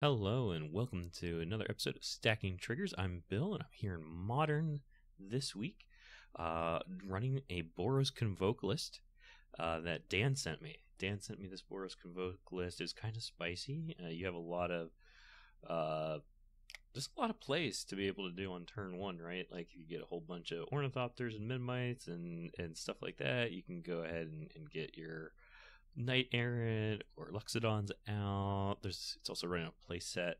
Hello and welcome to another episode of Stacking Triggers. I'm Bill and I'm here in Modern this week, uh, running a Boros Convoke list uh, that Dan sent me. Dan sent me this Boros Convoke list. It's kind of spicy. Uh, you have a lot of, uh, just a lot of plays to be able to do on turn one, right? Like if you get a whole bunch of Ornithopters and Memnites and, and stuff like that. You can go ahead and, and get your Knight Errant or Loxodons out. There's it's also running a playset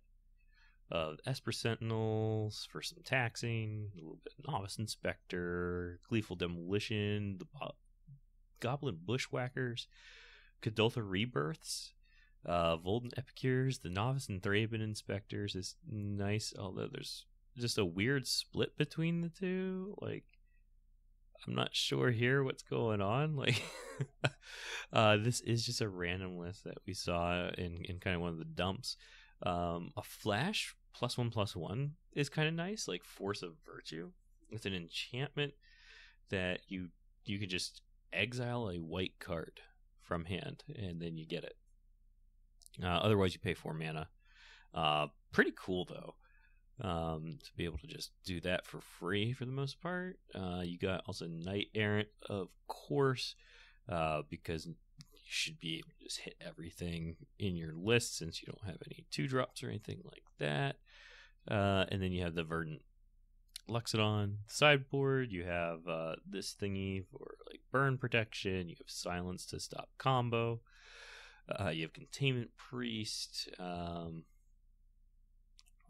of Esper Sentinels for some taxing, a little bit of Novice Inspector, Gleeful Demolition, the Bo- Goblin Bushwhackers, Kuldotha Rebirths, uh, Voldaren Epicures, the Novice and Thraben Inspectors is nice, although there's just a weird split between the two. Like I'm not sure here what's going on. Like, uh, this is just a random list that we saw in, in kind of one of the dumps. Um, a flash plus one plus one is kind of nice, like Force of Virtue. It's an enchantment that you you can just exile a white card from hand, and then you get it. Uh, otherwise, you pay four mana. Uh, pretty cool though um, to be able to just do that for free for the most part. Uh, you got also Knight Errant, of course, uh, because you should be able to just hit everything in your list since you don't have any two drops or anything like that. Uh, and then you have the Venerated Loxodon sideboard. You have uh, this thingy for like burn protection. You have Silence to stop combo. Uh, you have Containment Priest. Um,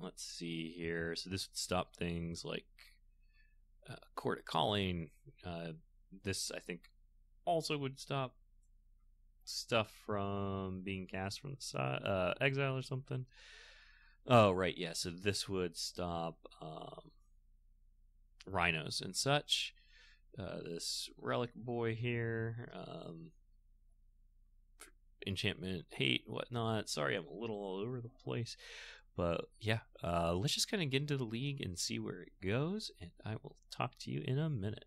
let's see here. So this would stop things like uh, Court of Calling. Uh, this, I think, also would stop stuff from being cast from the side, uh, exile or something. Oh, right, yeah. So this would stop um, rhinos and such. Uh, this relic boy here, um, enchantment, hate, whatnot. Sorry, I'm a little all over the place. But yeah, uh, let's just kind of get into the league and see where it goes, and I will talk to you in a minute.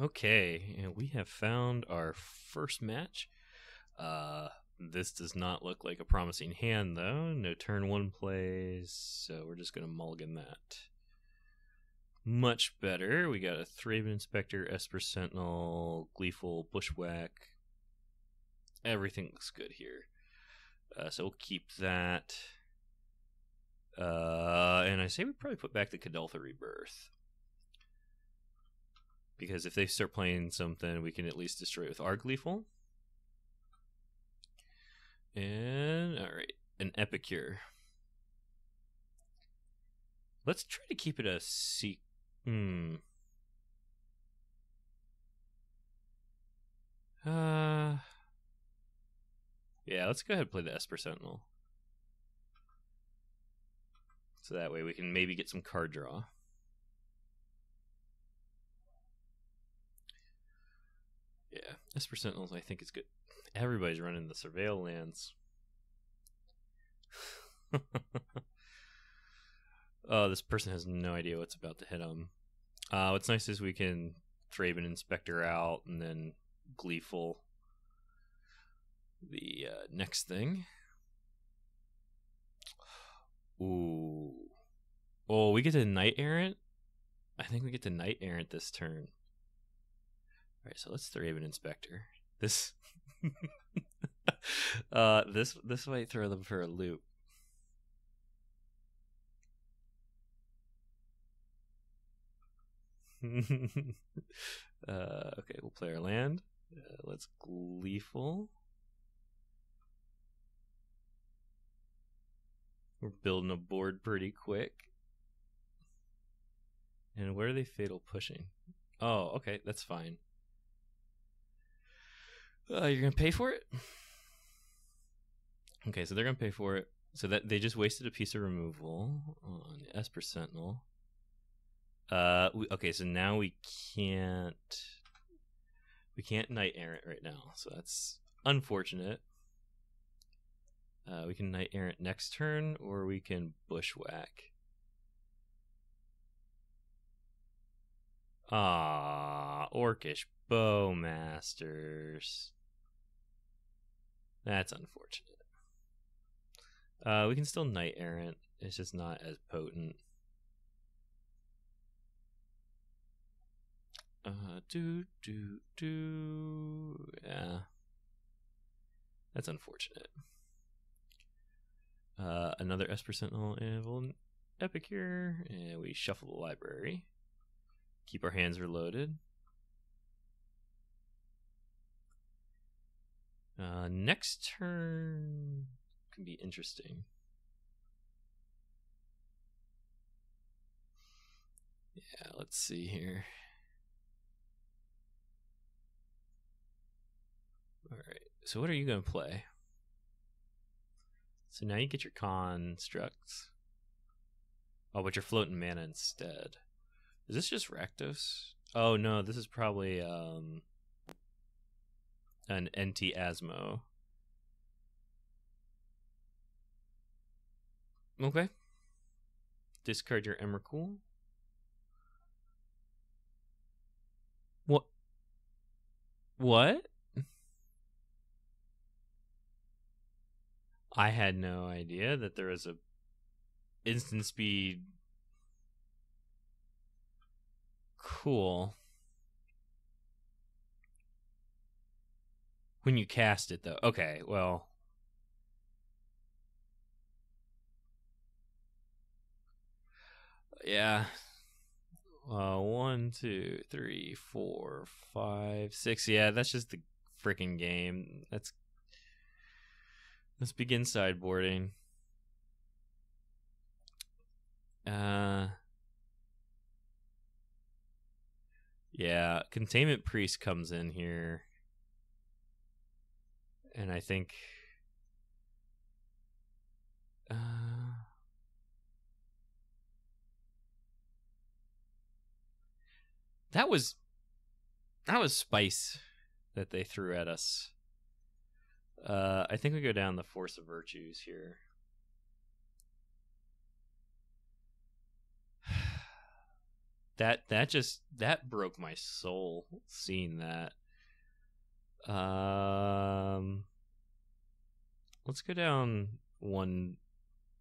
Okay, and we have found our first match. Uh, this does not look like a promising hand, though. No turn one plays, so we're just going to mulligan that. Much better. We got a Thraben Inspector, Esper Sentinel, Gleeful, Bushwhack. Everything looks good here. Uh, so we'll keep that. Uh, and I say we probably put back the Kuldotha Rebirth. Because if they start playing something, we can at least destroy it with our Gleeful. And, alright, an Epicure. Let's try to keep it a secret. Hmm. Uh, yeah, let's go ahead and play the Esper Sentinel. So that way we can maybe get some card draw. Yeah, Esper Sentinels I think is good. Everybody's running the Surveil lands. oh, this person has no idea what's about to hit them. Uh, what's nice is we can Thraben Inspector out and then Gleeful the uh, next thing. Ooh. Oh, we get to Knight Errant? I think we get to Knight Errant this turn. Alright, so let's Thraben Inspector. This uh this this might throw them for a loop. uh, okay, we'll play our land. Uh, let's Gleeful. We're building a board pretty quick. And where are they fatal pushing? Oh, okay, that's fine. Uh, you're gonna pay for it. Okay, so they're gonna pay for it. So that they just wasted a piece of removal on the Esper Sentinel. Uh, we, okay, so now we can't we can't Knight Errant right now, so that's unfortunate. Uh, we can Knight Errant next turn, or we can Bushwhack. Ah, Orcish Bowmasters. That's unfortunate. Uh, we can still Knight Errant. It's just not as potent. Uh, do do do. Yeah, that's unfortunate. Uh, another Esper Sentinel and Epicure, and we shuffle the library. Keep our hands reloaded. Uh, next turn can be interesting. Yeah, let's see here. All right. So what are you going to play? So now you get your constructs. Oh, but you're floating mana instead. Is this just Rakdos? Oh no, this is probably um an Inti Asmo. Okay. Discard your Emrakul. What? What? I had no idea that there was a instant speed. Cool. When you cast it, though. Okay, well. Yeah. Uh, one, two, three, four, five, six. Yeah, that's just the freaking game. That's Let's begin sideboarding. Uh Yeah, Containment Priest comes in here. And I think uh That was that was spice that they threw at us. Uh, I think we go down the force of virtues here. that that just that broke my soul seeing that. Um, let's go down one.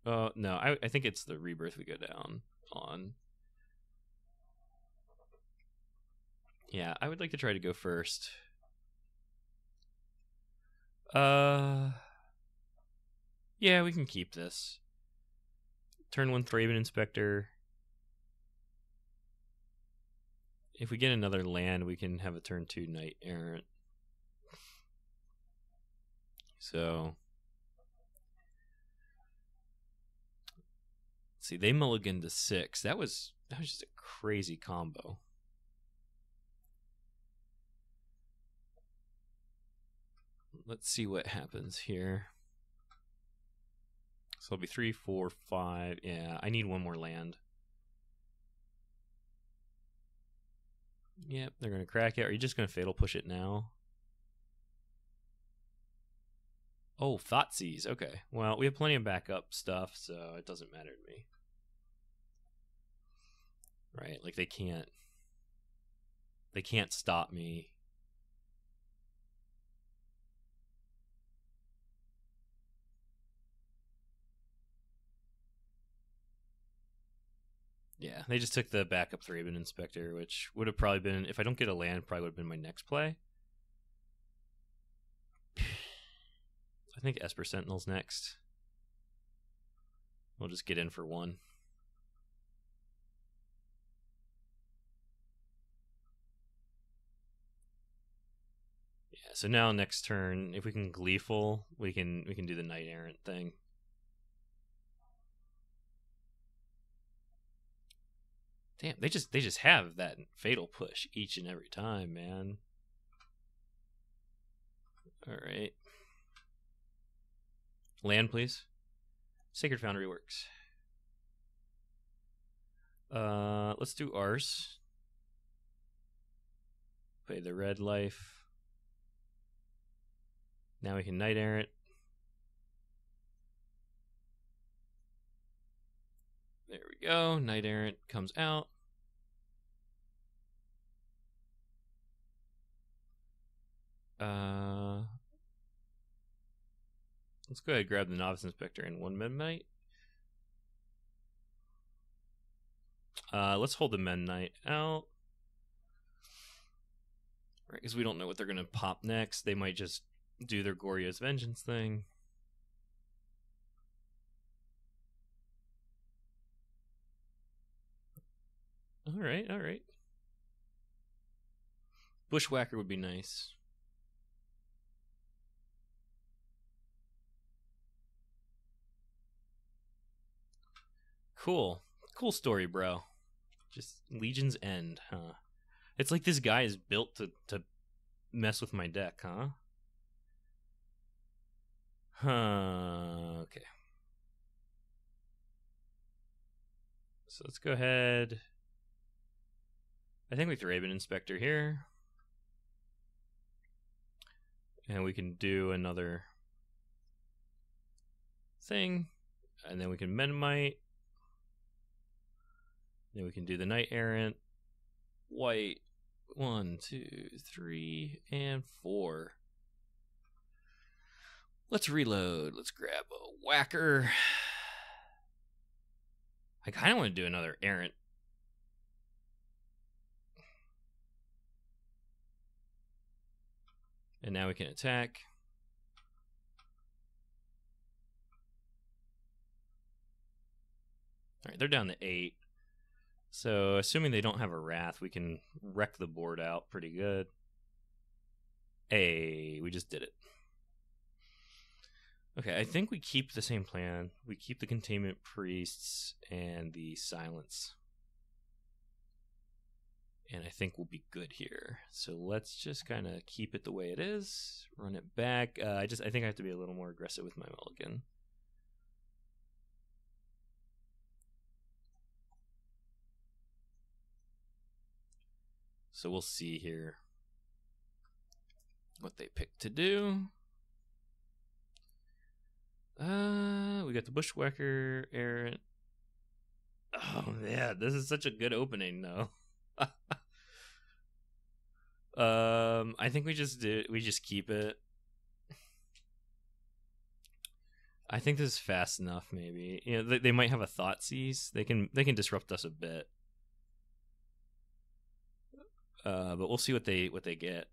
Oh no, I I think it's the rebirth we go down on. Yeah, I would like to try to go first. Uh, yeah, we can keep this. Turn one Thraben Inspector. If we get another land, we can have a turn two Knight Errant. So, see, they mulligan to six. That was that was just a crazy combo. Let's see what happens here. So it'll be three, four, five. Yeah, I need one more land. Yep, they're going to crack it. Are you just going to fatal push it now? Oh, Thoughtseize. Okay. Well, we have plenty of backup stuff, so it doesn't matter to me. Right? Like they can't they can't stop me Yeah, they just took the backup Thraben Inspector, which would have probably been if I don't get a land, probably would have been my next play. I think Esper Sentinel's next. We'll just get in for one. Yeah, so now next turn, if we can gleeful, we can we can do the knight errant thing. Damn, they just they just have that fatal push each and every time, man. All right. Land, please. Sacred Foundry works. Uh, let's do ours. Play the red life. Now we can Knight Errant. There go. Knight Errant comes out. Uh, let's go ahead and grab the Novice Inspector and one Memnite. Uh, let's hold the Memnite out. Right, because we don't know what they're going to pop next. They might just do their Goryo's Vengeance thing. All right, all right. Bushwhacker would be nice. Cool. Cool story, bro. Just Legion's End, huh? It's like this guy is built to, to mess with my deck, huh? Huh. Okay. So let's go ahead. I think we Thraben Inspector here. And we can do another thing. And then we can Memnite. Then we can do the Knight Errant. White. One, two, three, and four. Let's reload. Let's grab a whacker. I kind of want to do another errant. And now we can attack. All right, they're down to eight. So, assuming they don't have a wrath, we can wreck the board out pretty good. Hey, we just did it. Okay, I think we keep the same plan. We keep the containment priests and the silence. And I think we'll be good here. So let's just kind of keep it the way it is. Run it back. Uh, I just I think I have to be a little more aggressive with my mulligan. So we'll see here what they pick to do. Uh, we got the Bushwhacker, Aaron. Oh yeah, this is such a good opening though. um, I think we just do we just keep it. I think this is fast enough. Maybe you know they, they might have a Thoughtseize. They can they can disrupt us a bit. Uh, but we'll see what they what they get.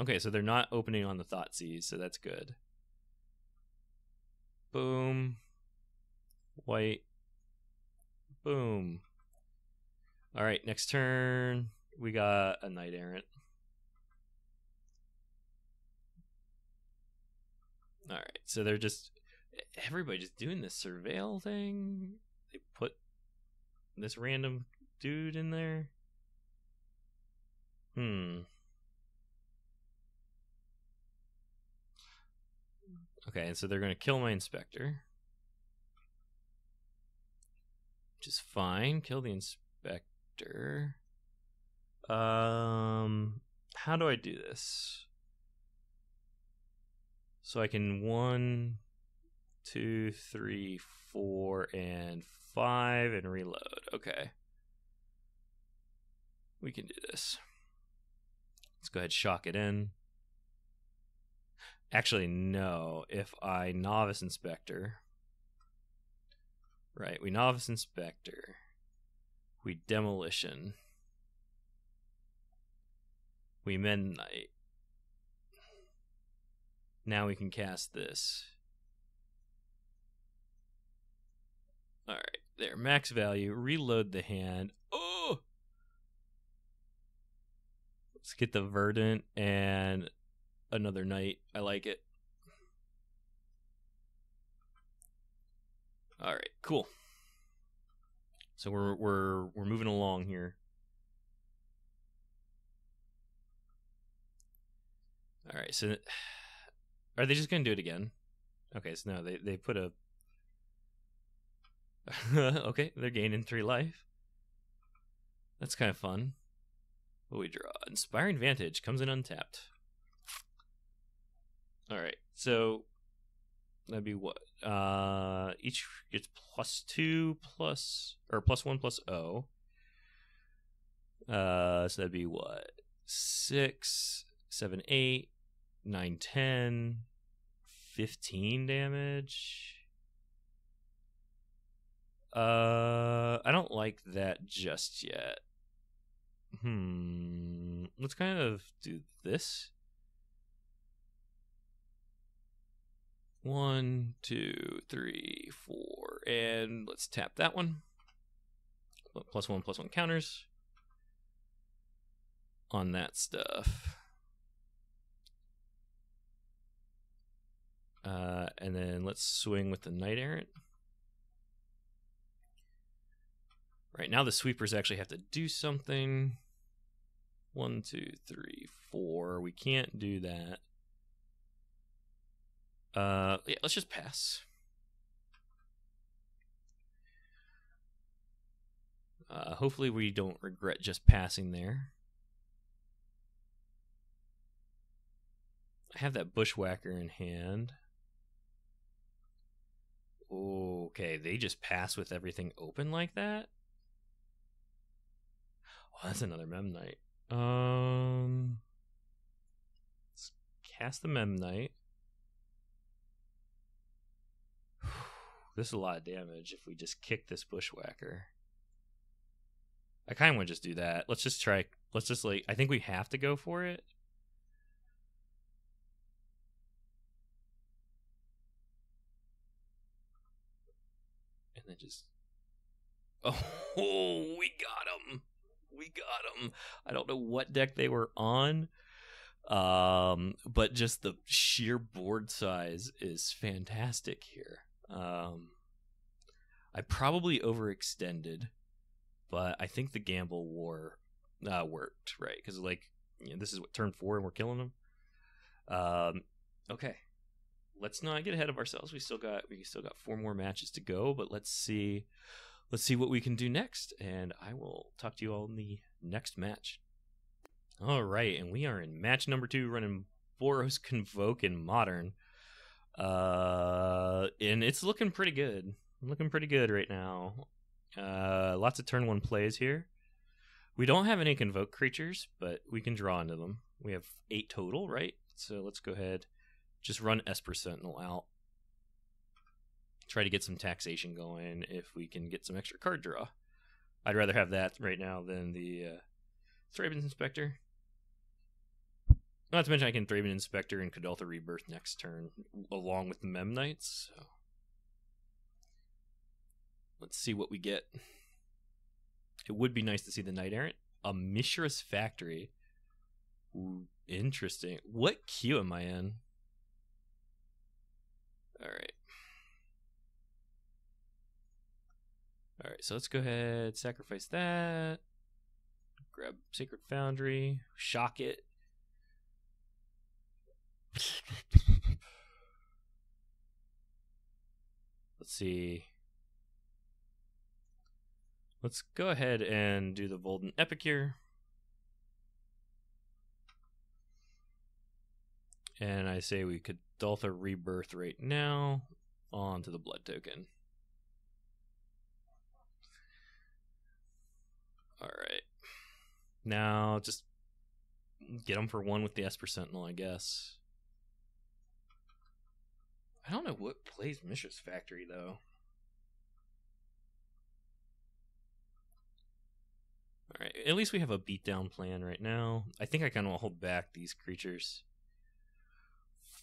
Okay, so they're not opening on the Thoughtseize, so that's good. Boom. White. Boom. All right, next turn we got a Knight Errant. All right, so they're just everybody just doing this surveil thing. They put this random dude in there. Hmm. Okay, and so they're going to kill my inspector. Which is fine. Kill the inspector. Um, how do I do this? So I can one, two, three, four, and five, and reload. Okay. We can do this. Let's go ahead shock it in. Actually, no. If I novice inspector, right? We novice inspector, we demolition, we Memnite. Now we can cast this. All right, there. Max value. Reload the hand. Oh, Let's get the Verdant and another Knight. I like it. All right, cool. So we're we're we're moving along here. All right, so are they just gonna do it again? Okay, so no, they they put a. okay, they're gaining three life. That's kind of fun. What we draw? Inspiring Vantage comes in untapped. All right, so that'd be what? Uh, each gets plus two plus or plus one plus O. Uh, so that'd be what? Six, seven, eight, nine, ten, fifteen damage. Uh, I don't like that just yet. Hmm. Let's kind of do this. One, two, three, four, and let's tap that one. Plus one, plus one counters on that stuff. Uh, and then let's swing with the Knight Errant. Right now, the sweepers actually have to do something. One, two, three, four. We can't do that. Uh, yeah, let's just pass. Uh, hopefully, we don't regret just passing there. I have that bushwhacker in hand. Okay, they just pass with everything open like that? Oh, that's another Memnite. Um, let's cast the Memnite. This is a lot of damage if we just kick this Bushwhacker. I kind of want to just do that. Let's just try. Let's just like. I think we have to go for it. And then just. Oh, we got him. We got him. I don't know what deck they were on. Um, but just the sheer board size is fantastic here. Um, I probably overextended, but I think the gamble war uh, worked right because like you know, this is what turn four and we're killing them. Um, okay, let's not get ahead of ourselves. We still got we still got four more matches to go, but let's see let's see what we can do next. And I will talk to you all in the next match. All right, and we are in match number two, running Boros Convoke in Modern. Uh, and it's looking pretty good. Looking pretty good right now. Uh, lots of turn one plays here. We don't have any convoke creatures, but we can draw into them. We have eight total, right? So let's go ahead, just run Esper Sentinel out. Try to get some taxation going if we can get some extra card draw. I'd rather have that right now than the uh, Thraben's Inspector. Not to mention I can Thraben Inspector and Kuldotha Rebirth next turn, along with the Memnites. So. Let's see what we get. It would be nice to see the Knight Errant. A Mishra's Factory. Interesting. What queue am I in? Alright. Alright, so let's go ahead, sacrifice that. Grab Sacred Foundry, shock it. Let's see. Let's go ahead and do the Voldaren Epicure. And I say we could Daltha Rebirth right now onto the Blood Token. Alright. Now just get them for one with the Esper Sentinel, I guess. I don't know what plays Mishra's Factory though. All right, at least we have a beatdown plan right now. I think I kind of want to hold back these creatures.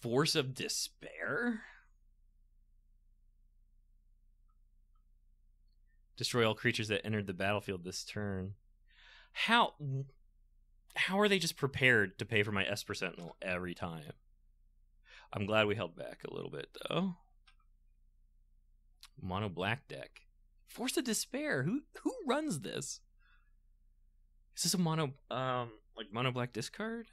Force of Despair? Destroy all creatures that entered the battlefield this turn. How how are they just prepared to pay for my Esper Sentinel every time? I'm glad we held back a little bit though. Mono black deck. Force of Despair. Who who runs this? Is this a mono um like mono black discard?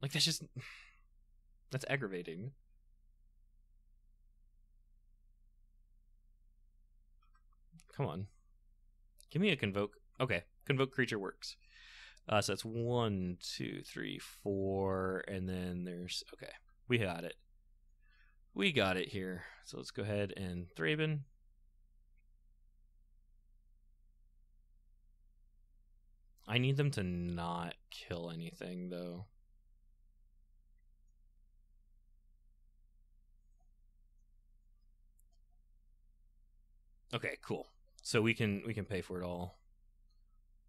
Like that's just that's aggravating. Come on. Give me a convoke. Okay, convoke creature works. Uh, so that's one, two, three, four, and then there's okay. We got it. We got it here. So let's go ahead and Thraben. I need them to not kill anything though. Okay, cool. So we can we can pay for it all.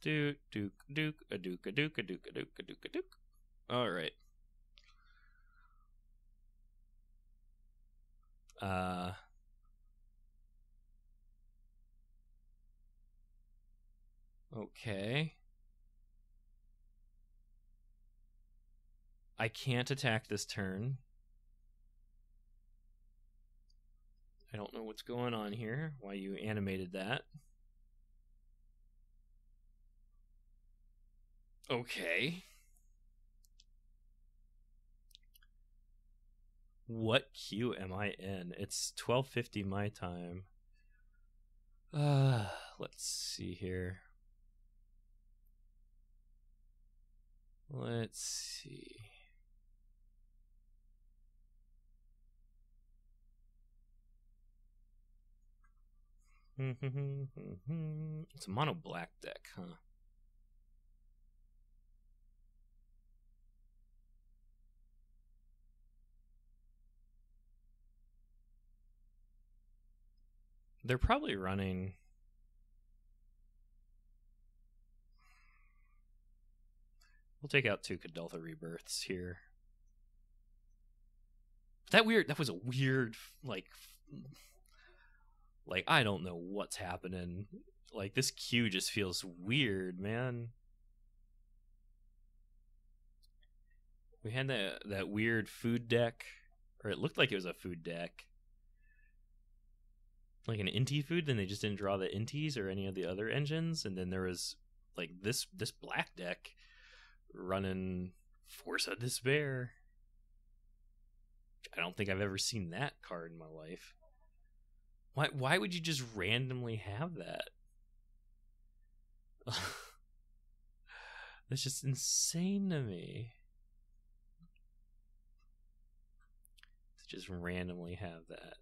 Duke, duke, duke, a duke, a duke, a duke, a duke, a duke, a duke. All right. Uh. Okay. I can't attack this turn. I don't know what's going on here, why you animated that. Okay. What queue am I in? It's 12:50 my time. Uh, let's see here. Let's see. it's a mono black deck, huh? They're probably running. We'll take out two Kuldotha rebirths here. That weird. That was a weird, like, like I don't know what's happening. Like this queue just feels weird, man. We had that that weird food deck, or it looked like it was a food deck, like an Inti food. Then they just didn't draw the Intis or any of the other engines, and then there was like this this black deck running Force of Despair. I don't think I've ever seen that card in my life. Why why would you just randomly have that? That's just insane to me. To just randomly have that.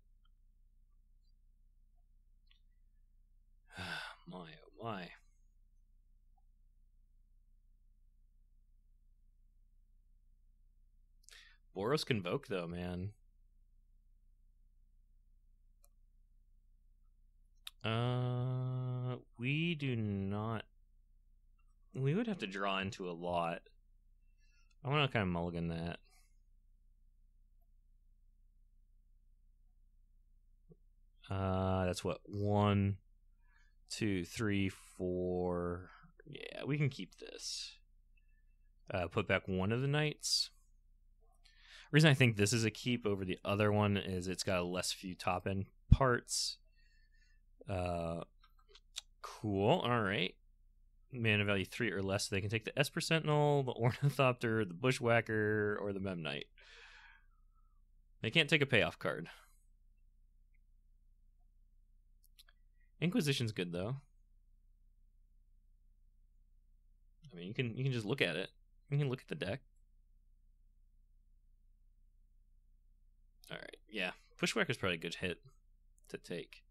my oh my. Boros Convoke though, man. Uh, we do not. We would have to draw into a lot. I want to kind of mulligan that. Uh, that's what one, two, three, four. Yeah, we can keep this. Uh, put back one of the knights. reason I think this is a keep over the other one is it's got a less few top end parts. Uh, cool. All right. Mana value three or less. So they can take the Esper Sentinel, the Ornithopter, the Bushwhacker, or the Memnite. They can't take a payoff card. Inquisition's good though. I mean, you can you can just look at it. You can look at the deck. All right, yeah, Bushwhacker's probably a good hit to take.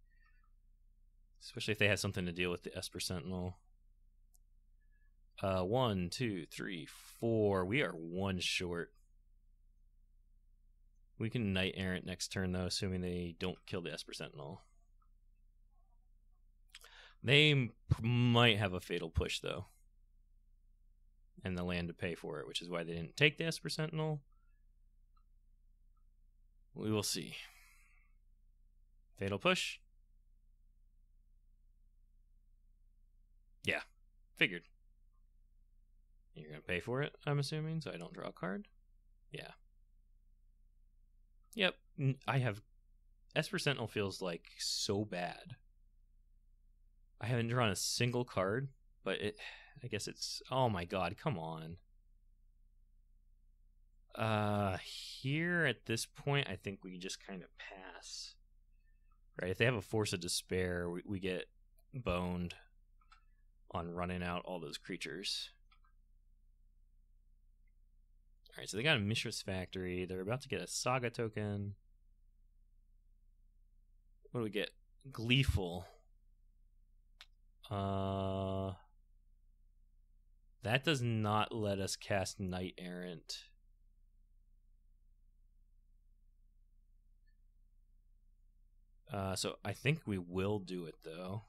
Especially if they had something to deal with the Esper Sentinel. Uh, one, two, three, four. We are one short. We can Knight Errant next turn, though, assuming they don't kill the Esper Sentinel. They might have a fatal push, though. And the land to pay for it, which is why they didn't take the Esper Sentinel. We will see. Fatal push. Yeah, figured. You're gonna pay for it, I'm assuming, so I don't draw a card. Yeah. Yep, I have. Esper Sentinel feels like so bad. I haven't drawn a single card, but it. I guess it's. Oh my god! Come on. Uh, here at this point, I think we just kind of pass. Right? If they have a Force of Despair, we, we get boned on running out all those creatures. Alright, so they got a Mishra's Factory. They're about to get a Saga token. What do we get? Gleeful. Uh. That does not let us cast Knight Errant. Uh, so I think we will do it though.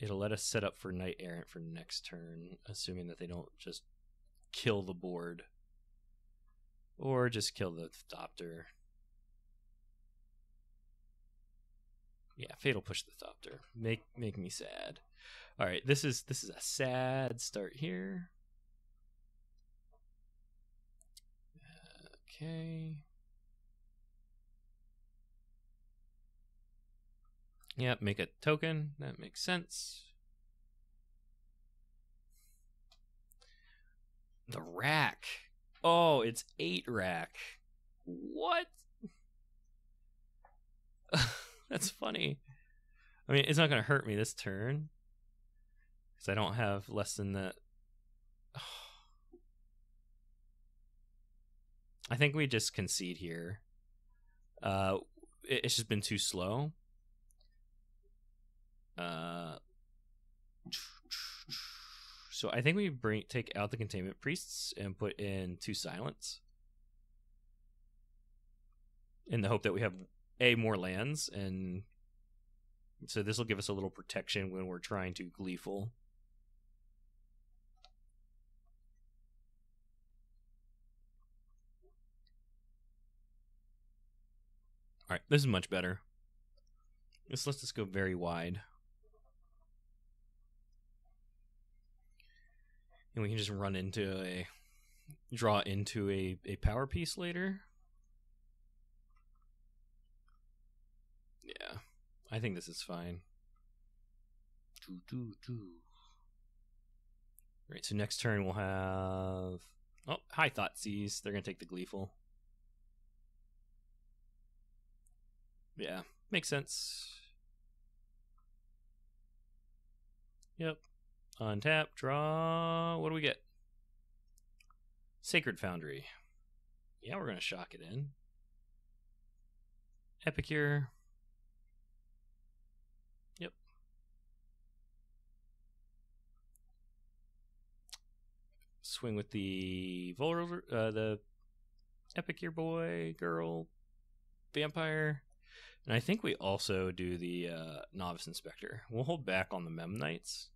It'll let us set up for Knight Errant for next turn, assuming that they don't just kill the board. Or just kill the Thopter. Yeah, Fatal push the Thopter. Make make me sad. Alright, this is this is a sad start here. Okay. Yep, make a token. That makes sense. The rack. Oh, it's eight rack. What? That's funny. I mean, it's not going to hurt me this turn. Because I don't have less than that. I think we just concede here. Uh, it's just been too slow. Uh, so I think we bring take out the containment priests and put in two silence, in the hope that we have a more lands, and so this will give us a little protection when we're trying to gleeful. All right, this is much better. This lets us go very wide. and we can just run into a draw into a, a power piece later. Yeah, I think this is fine. Doo, doo, doo. Right, so next turn we'll have oh high Thoughtseize. They're gonna take the gleeful. Yeah, makes sense. Yep. Untap, draw. What do we get? Sacred Foundry. Yeah, we're going to shock it in. Epicure. Swing with the vulnerable, uh, the Epicure boy, girl, vampire. And I think we also do the uh, Novice Inspector. We'll hold back on the Memnites.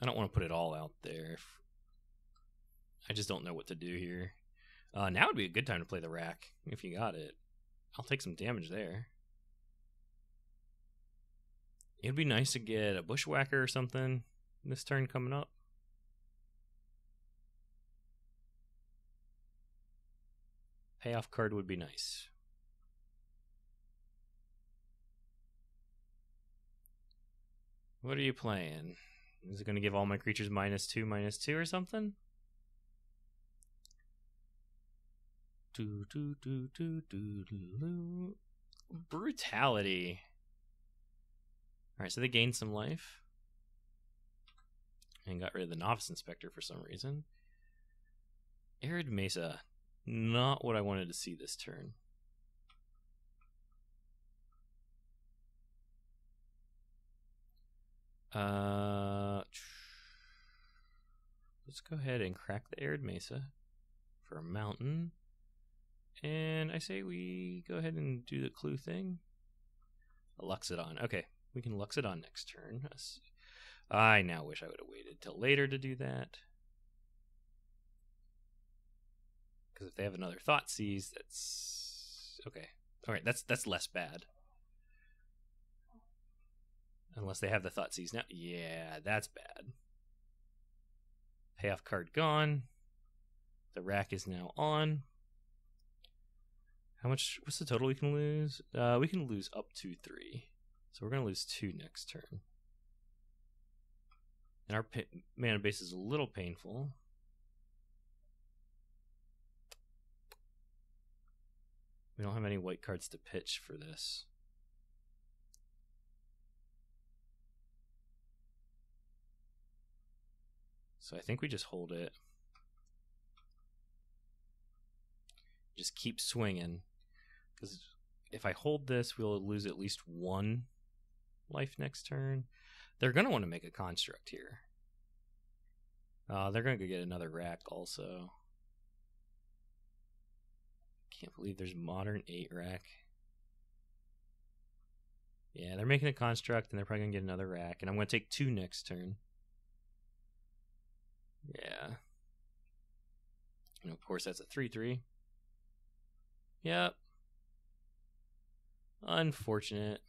I don't want to put it all out there. I just don't know what to do here. Uh, now would be a good time to play the rack if you got it. I'll take some damage there. It'd be nice to get a bushwhacker or something this turn coming up. Payoff card would be nice. What are you playing? Is it going to give all my creatures minus two, minus two, or something? Do, do, do, do, do, do. Brutality. Alright, so they gained some life. And got rid of the Novice Inspector for some reason. Arid Mesa. Not what I wanted to see this turn. Uh, let's go ahead and crack the arid mesa for a mountain. And I say we go ahead and do the clue thing. A Loxodon. Okay, we can Loxodon next turn. I now wish I would have waited till later to do that. Because if they have another Thoughtseize, that's okay. All right, that's that's less bad. Unless they have the Thoughtseize now. Yeah, that's bad. Payoff card gone. The rack is now on. How much? What's the total we can lose? Uh, we can lose up to three. So we're going to lose two next turn. And our mana base is a little painful. We don't have any white cards to pitch for this. So I think we just hold it. Just keep swinging. Because if I hold this, we'll lose at least one life next turn. They're going to want to make a construct here. Uh, they're going to go get another rack also. Can't believe there's modern 8 rack. Yeah, they're making a construct and they're probably going to get another rack. And I'm going to take two next turn. Yeah. And of course, that's a 3 3. Yep. Unfortunate.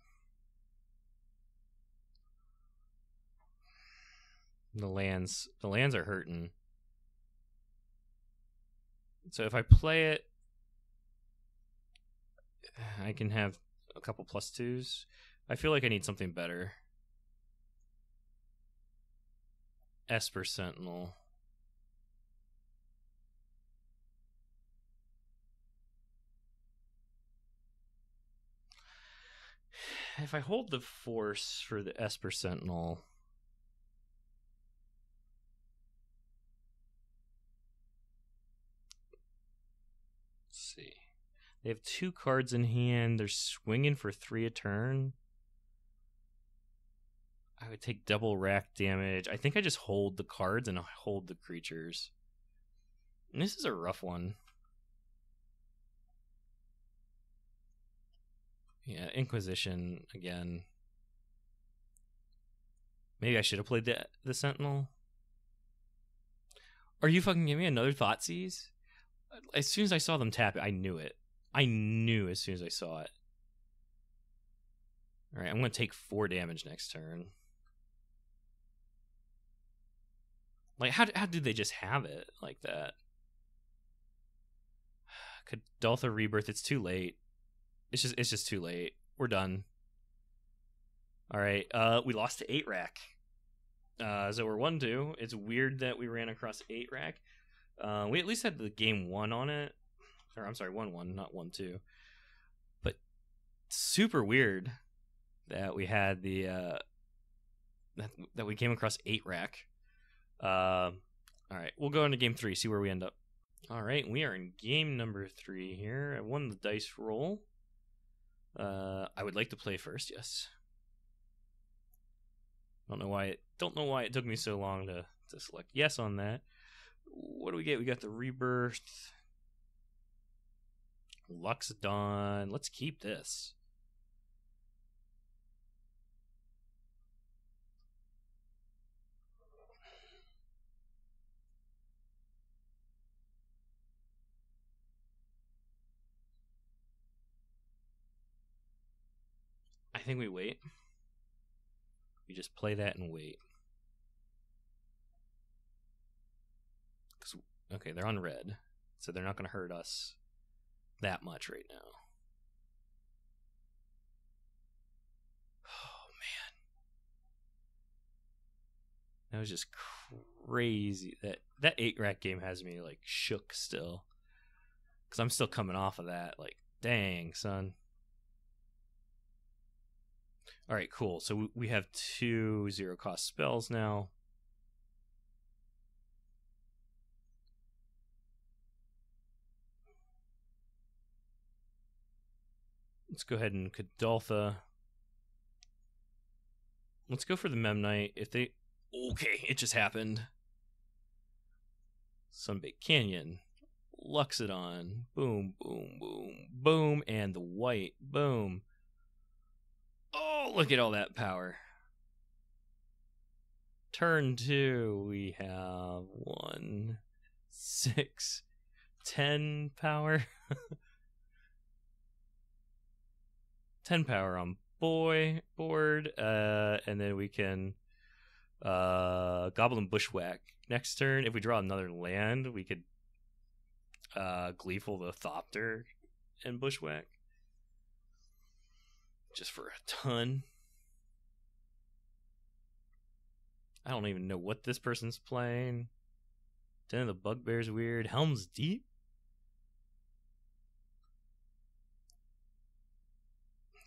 The lands the lands are hurting. So if I play it I can have a couple plus twos. I feel like I need something better. Esper Sentinel. If I hold the force for the Esper Sentinel, let's see. They have two cards in hand. They're swinging for three a turn. I would take double rack damage. I think I just hold the cards and I hold the creatures. And this is a rough one. Yeah, Inquisition again. Maybe I should have played the the Sentinel. Are you fucking giving me another Thoughtseize? As soon as I saw them tap it, I knew it. I knew as soon as I saw it. All right, I'm going to take four damage next turn. Like, how how did they just have it like that? Could Kuldotha Rebirth. It's too late. It's just it's just too late. We're done. All right. Uh, we lost to eight rack. Uh, so we're one two. It's weird that we ran across eight rack. Uh, we at least had the game one on it or I'm sorry, one one, not one two. But super weird that we had the uh, that that we came across eight rack. Uh, all right, we'll go into game three, see where we end up. All right, we are in game number three here. I won the dice roll. Uh, I would like to play first. Yes. Don't know why it. Don't know why it took me so long to to select yes on that. What do we get? We got the rebirth. Loxodon. Let's keep this. I think we wait. We just play that and wait. Okay, they're on red, so they're not going to hurt us that much right now. Oh man. That was just crazy. That that 8 rack game has me like shook still. Cuz I'm still coming off of that like dang, son. All right, cool. So we have two zero cost spells now. Let's go ahead and Kuldotha. Let's go for the Memnite. If they. Okay, it just happened. Sunbaked Canyon. Loxodon. Boom, boom, boom, boom. And the white. Boom. Oh, look at all that power. Turn two, we have one, six, ten power. 10 power on boy board uh and then we can uh goblin bushwhack. Next turn if we draw another land we could uh gleeful the thopter and bushwhack. Just for a ton. I don't even know what this person's playing. Den of the bugbear's weird. Helm's deep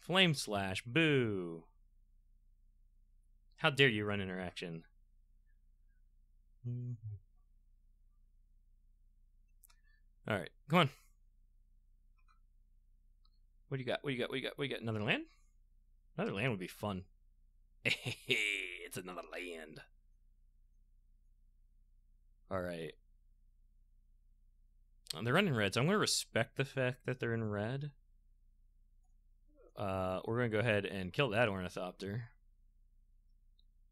Flame slash. Boo. How dare you run interaction? All right, come on. What do you got? What do you got? What do you got? What do you got? Another land? Another land would be fun. It's another land. All right. They're running red, so I'm going to respect the fact that they're in red. Uh, we're going to go ahead and kill that ornithopter.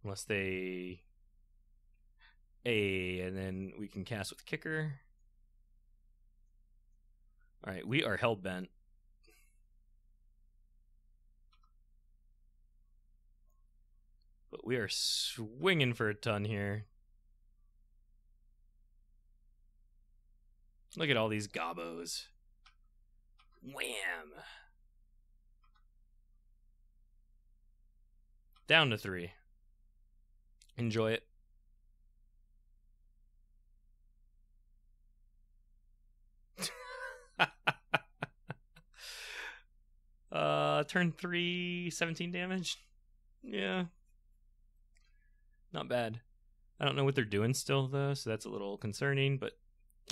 Unless they. A, and then we can cast with kicker. All right, we are hell bent. But we are swinging for a ton here. Look at all these gobos. Wham! Down to three. Enjoy it. uh, turn three, 17 damage. Yeah. Not bad. I don't know what they're doing still, though, so that's a little concerning, but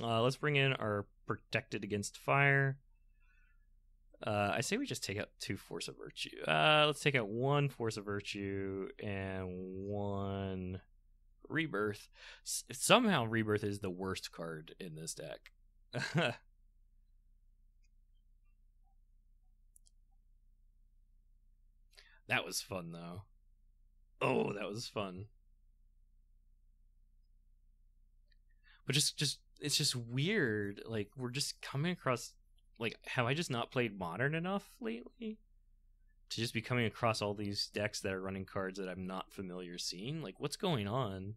uh, let's bring in our protected against fire. Uh, I say we just take out two force of virtue. Uh, let's take out one force of virtue and one rebirth. S- somehow, rebirth is the worst card in this deck. that was fun, though. Oh, that was fun. But just, just it's just weird. Like we're just coming across like have I just not played modern enough lately? To just be coming across all these decks that are running cards that I'm not familiar seeing? Like what's going on?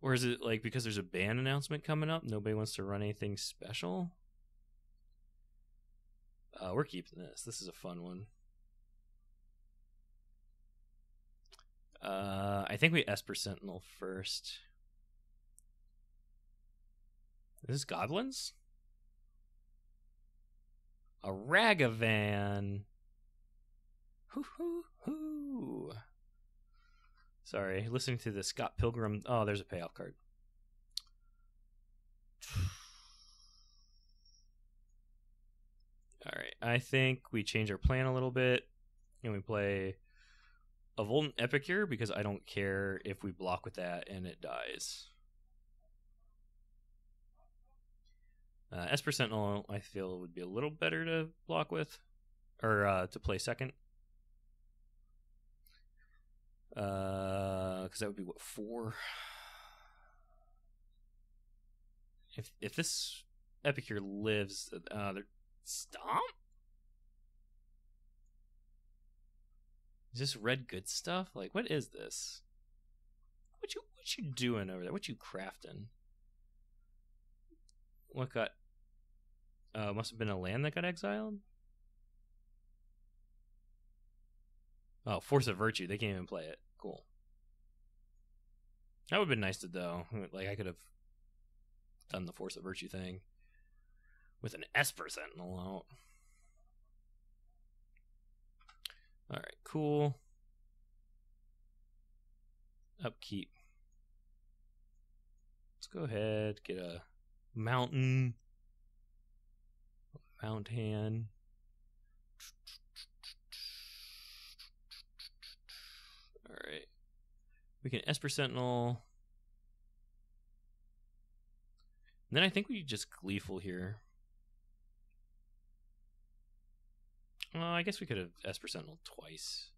Or is it like because there's a ban announcement coming up, nobody wants to run anything special? Uh, we're keeping this. This is a fun one. Uh, I think we Esper Sentinel first. Is this goblins? A Ragavan. Hoo hoo hoo. Sorry, listening to the Scott Pilgrim. Oh, there's a payoff card. All right, I think we change our plan a little bit and we play a Voldaren Epicure because I don't care if we block with that and it dies. Uh, Esper Sentinel, I feel, would be a little better to block with, or uh, to play second. Because uh, that would be what four. If if this Epicure lives, uh, they're stomp. Is this red good stuff? Like, what is this? What you what you doing over there? What you crafting? What got? Uh, must have been a land that got exiled. Oh, Force of Virtue. They can't even play it. Cool. That would have been nice to though. Like I could have done the Force of Virtue thing with an Esper Sentinel out. All right, cool. Upkeep. Let's go ahead get a mountain mount hand. All right we can esper sentinel and then i think we just gleeful here. Uh, i guess we could have esper sentinel twice.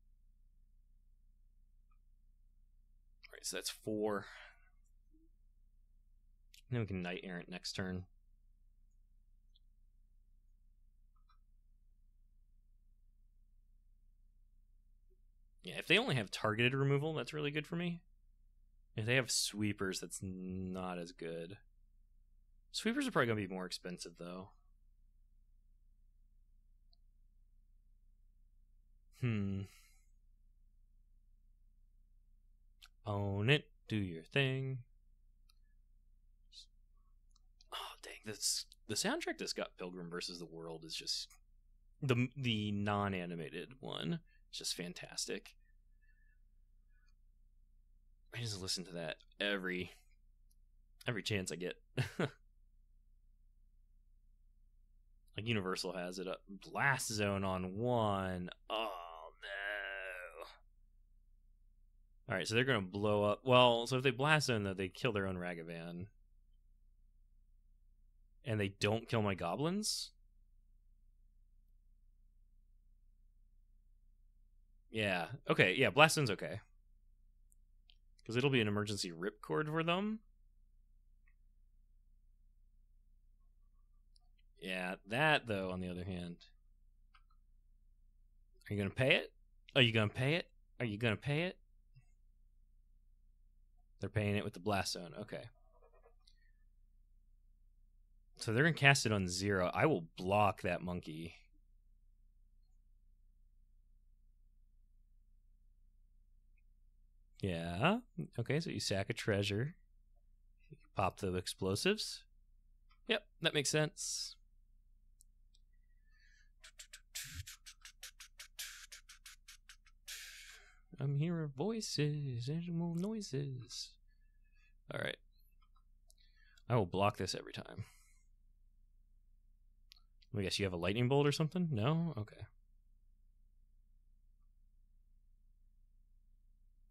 All right so that's four then we can Knight Errant next turn. Yeah, if they only have targeted removal, that's really good for me. If they have sweepers, that's not as good. Sweepers are probably going to be more expensive, though. Hmm. Own it. Do your thing. Oh dang! This the soundtrack to Scott Pilgrim versus the World is just the the non animated one. It's just fantastic. I just listen to that every every chance I get. Like Universal has it up. Blast Zone on one. Oh no. Alright, so they're gonna blow up well, so if they blast zone though, they kill their own Ragavan. And they don't kill my goblins? Yeah. Okay, yeah, blast zone's okay. Because it'll be an emergency ripcord for them. Yeah, that though, on the other hand. Are you gonna pay it? Are you gonna pay it? Are you gonna pay it? They're paying it with the blast zone. Okay. So they're gonna cast it on zero. I will block that monkey. Yeah. Okay, so you sack a treasure. You pop the explosives. Yep, that makes sense. I'm hearing voices, animal noises. All right. I will block this every time. I guess you have a lightning bolt or something? No? Okay.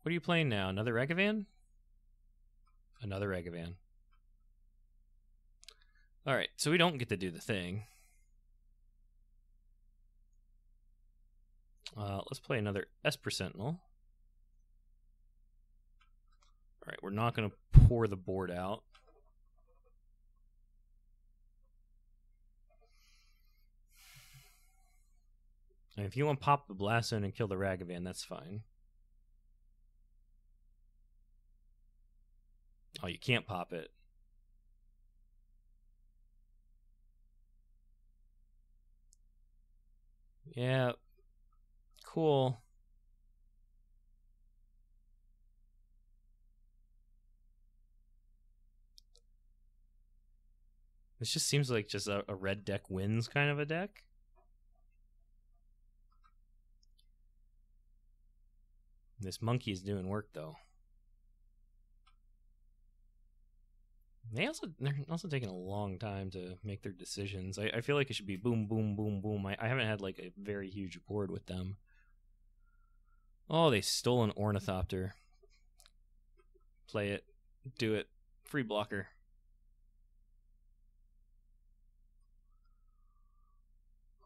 What are you playing now? Another Ragavan? Another Ragavan. Alright, so we don't get to do the thing. Uh, let's play another Esper Sentinel. Alright, we're not going to pour the board out. And if you want to pop the blast zone and kill the Ragavan, that's fine. Oh, you can't pop it. Yeah. Cool. This just seems like just a, a red deck wins kind of a deck. This monkey is doing work though. They also they're also taking a long time to make their decisions. I, I feel like it should be boom, boom, boom, boom. I, I haven't had like a very huge board with them. Oh, they stole an ornithopter. Play it, do it, free blocker.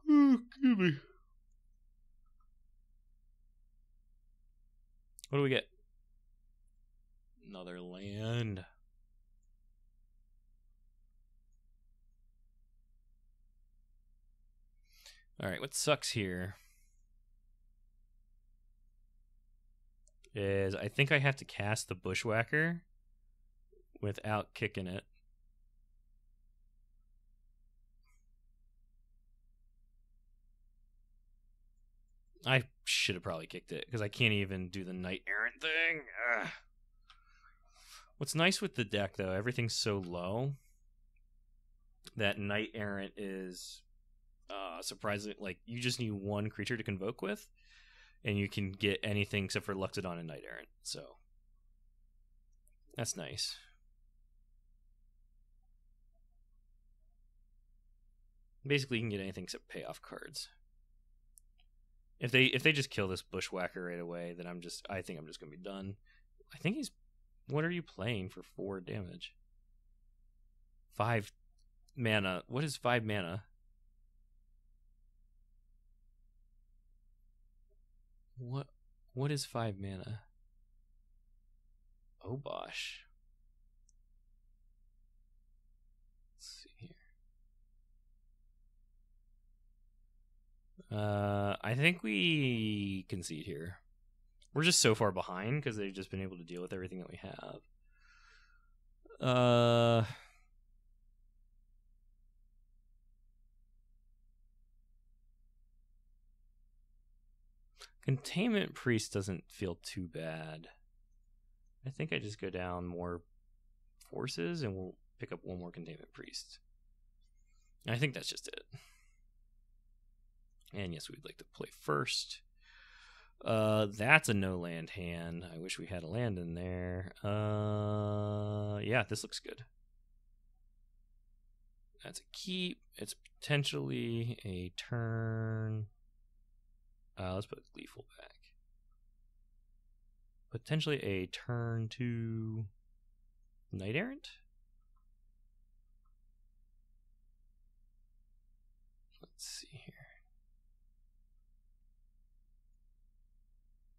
Oh, me. What do we get? Another land. All right, what sucks here is I think I have to cast the Bushwhacker without kicking it. I should have probably kicked it because I can't even do the Knight Errant thing. Ugh. What's nice with the deck, though, everything's so low that Knight Errant is uh, surprising. Like you just need one creature to convoke with, and you can get anything except for Loxodon and Knight Errant. So that's nice. Basically, you can get anything except payoff cards. If they if they just kill this bushwhacker right away, then I'm just I think I'm just gonna be done. I think he's what are you playing for four damage? Five mana. What is five mana? What what is five mana? Oh Let's see here. Uh, I think we concede here. We're just so far behind because they've just been able to deal with everything that we have. Uh. Containment Priest doesn't feel too bad. I think I just go down more forces and we'll pick up one more Containment Priest. I think that's just it. And yes, we'd like to play first. Uh, that's a no land hand. I wish we had a land in there. Uh, yeah, this looks good. That's a keep. It's potentially a turn. Uh, let's put Gleeful back. Potentially a turn to Knight Errant? Let's see here.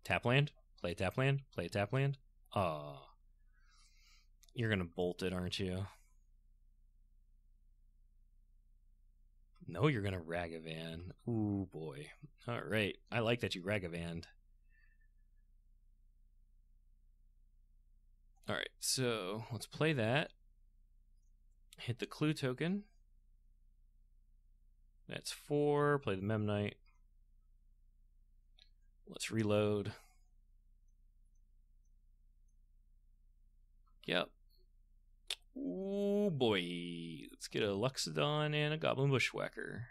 Tap land? Play Tapland. Play tap land? Oh. You're gonna bolt it, aren't you? No, you're gonna Ragavan. Ooh boy. Alright. I like that you Ragavanned. Alright, so let's play that. Hit the clue token. That's four. Play the Memnite. Let's reload. Yep. Oh boy. Let's get a Loxodon and a Goblin Bushwhacker.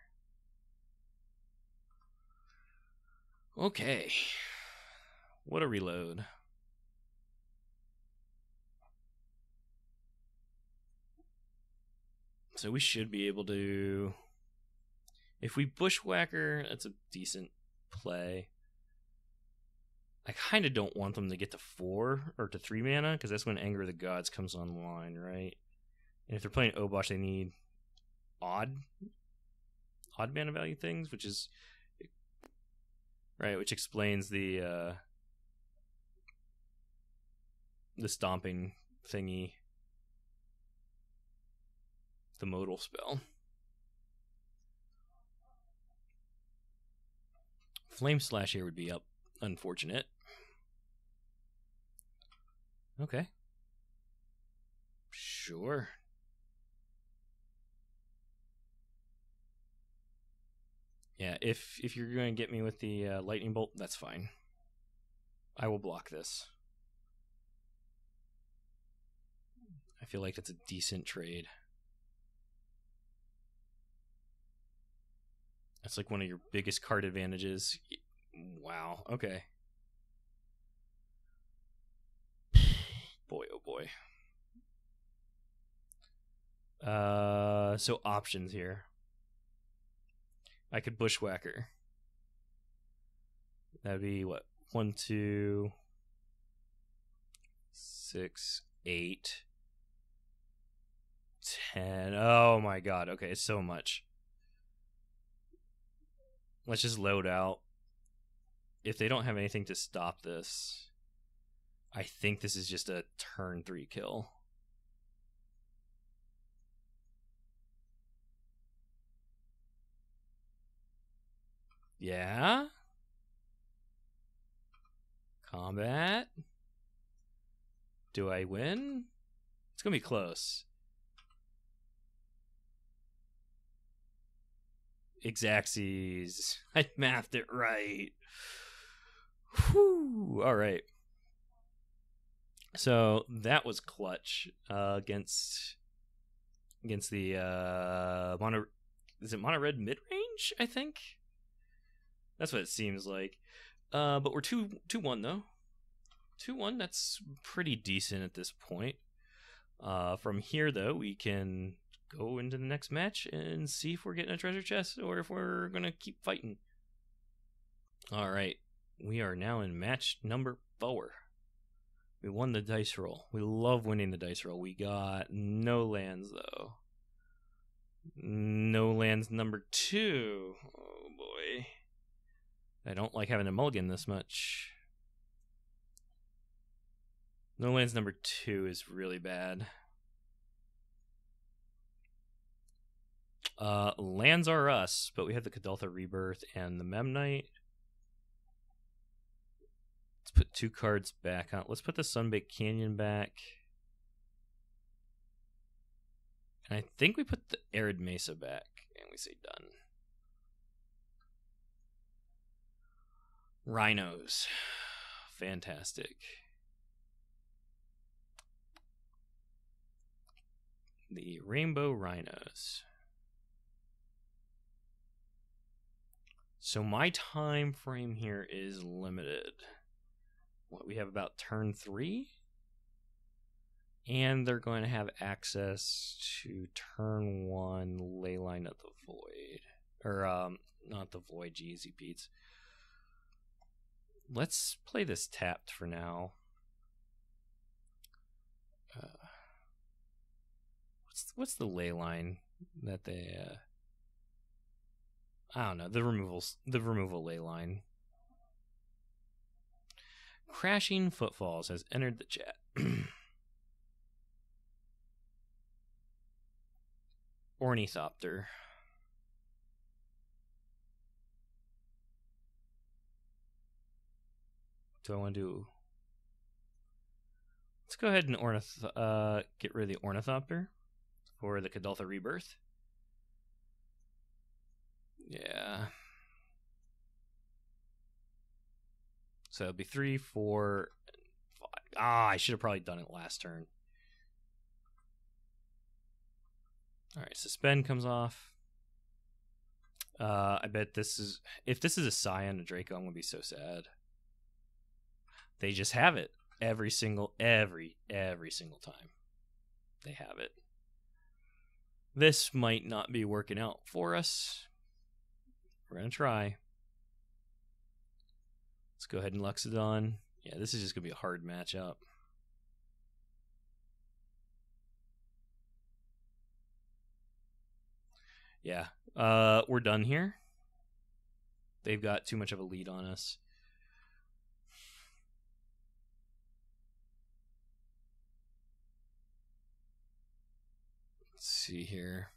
Okay. What a reload. So we should be able to. If we Bushwhacker, that's a decent play. I kind of don't want them to get to four or to three mana because that's when Anger of the Gods comes online, right? And if they're playing Obosh, they need odd, odd mana value things, which is right, which explains the uh, the stomping thingy, the modal spell. Flame Slash here would be up unfortunate. Okay. Sure. Yeah, if if you're going to get me with the uh, lightning bolt, that's fine. I will block this. I feel like that's a decent trade. That's like one of your biggest card advantages. Wow. Okay. Boy, oh boy. Uh, so options here. I could bushwhacker. That'd be what? One, two, six, eight, ten. Oh my god. Okay, so much. Let's just load out if they don't have anything to stop this, I think this is just a turn three kill. Yeah. Combat. Do I win? It's going to be close. Xaxes. I mathed it right. Whew. All right. So that was clutch uh, against against the uh, mono. Is it mono red mid range? I think that's what it seems like. Uh, but we're two two one though. Two one. That's pretty decent at this point. Uh, from here though, we can go into the next match and see if we're getting a treasure chest or if we're gonna keep fighting. All right we are now in match number four. We won the dice roll. We love winning the dice roll. We got no lands though. No lands number two. Oh boy. I don't like having a mulligan this much. No lands number two is really bad. Uh, lands are us, but we have the Kuldotha Rebirth and the Memnite. Let's put two cards back on. Let's put the Sunbaked Canyon back. And I think we put the Arid Mesa back. And we say done. Rhinos. Fantastic. The Rainbow Rhinos. So my time frame here is limited what we have about turn three and they're going to have access to turn one Leyline of the Void. Or, um, not the Void, Jeezy Beats. Let's play this tapped for now. Uh, what's what's the ley line that they uh I don't know, the removals the removal ley line. Crashing Footfalls has entered the chat. Ornithopter. Do I want to do? Let's go ahead and ornith- uh, get rid of the Ornithopter for the Kuldotha Rebirth. Yeah. So it'll be three, four, five. Ah, I should have probably done it last turn. All right, suspend comes off. Uh, I bet this is if this is a Scion a Draco, I'm gonna be so sad. They just have it every single every every single time. They have it. This might not be working out for us. We're gonna try. Let's go ahead and Loxodon. Yeah, this is just gonna be a hard matchup. Yeah, uh, we're done here. They've got too much of a lead on us. Let's see here.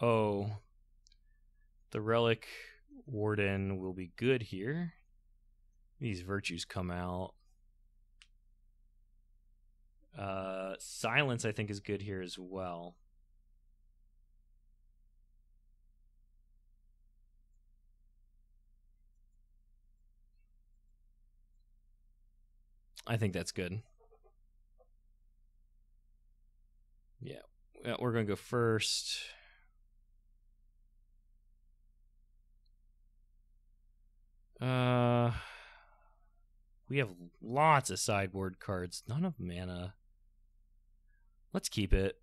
Oh, the relic warden will be good here. These virtues come out. Uh, silence, I think, is good here as well. I think that's good. Yeah, we're going to go first. Uh, we have lots of sideboard cards, none of mana. Let's keep it.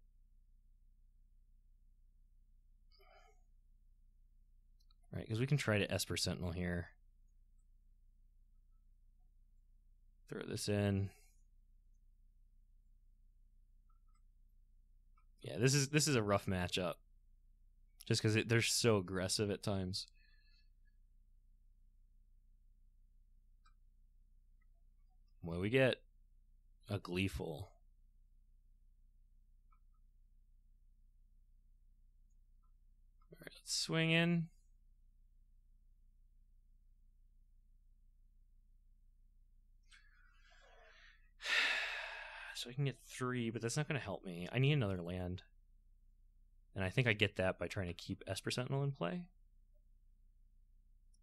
Right, because we can try to Esper Sentinel here. Throw this in. Yeah, this is this is a rough matchup. Just because they're so aggressive at times. What we get? A gleeful. Alright, let's swing in. So I can get three, but that's not going to help me. I need another land. And I think I get that by trying to keep Esper Sentinel in play.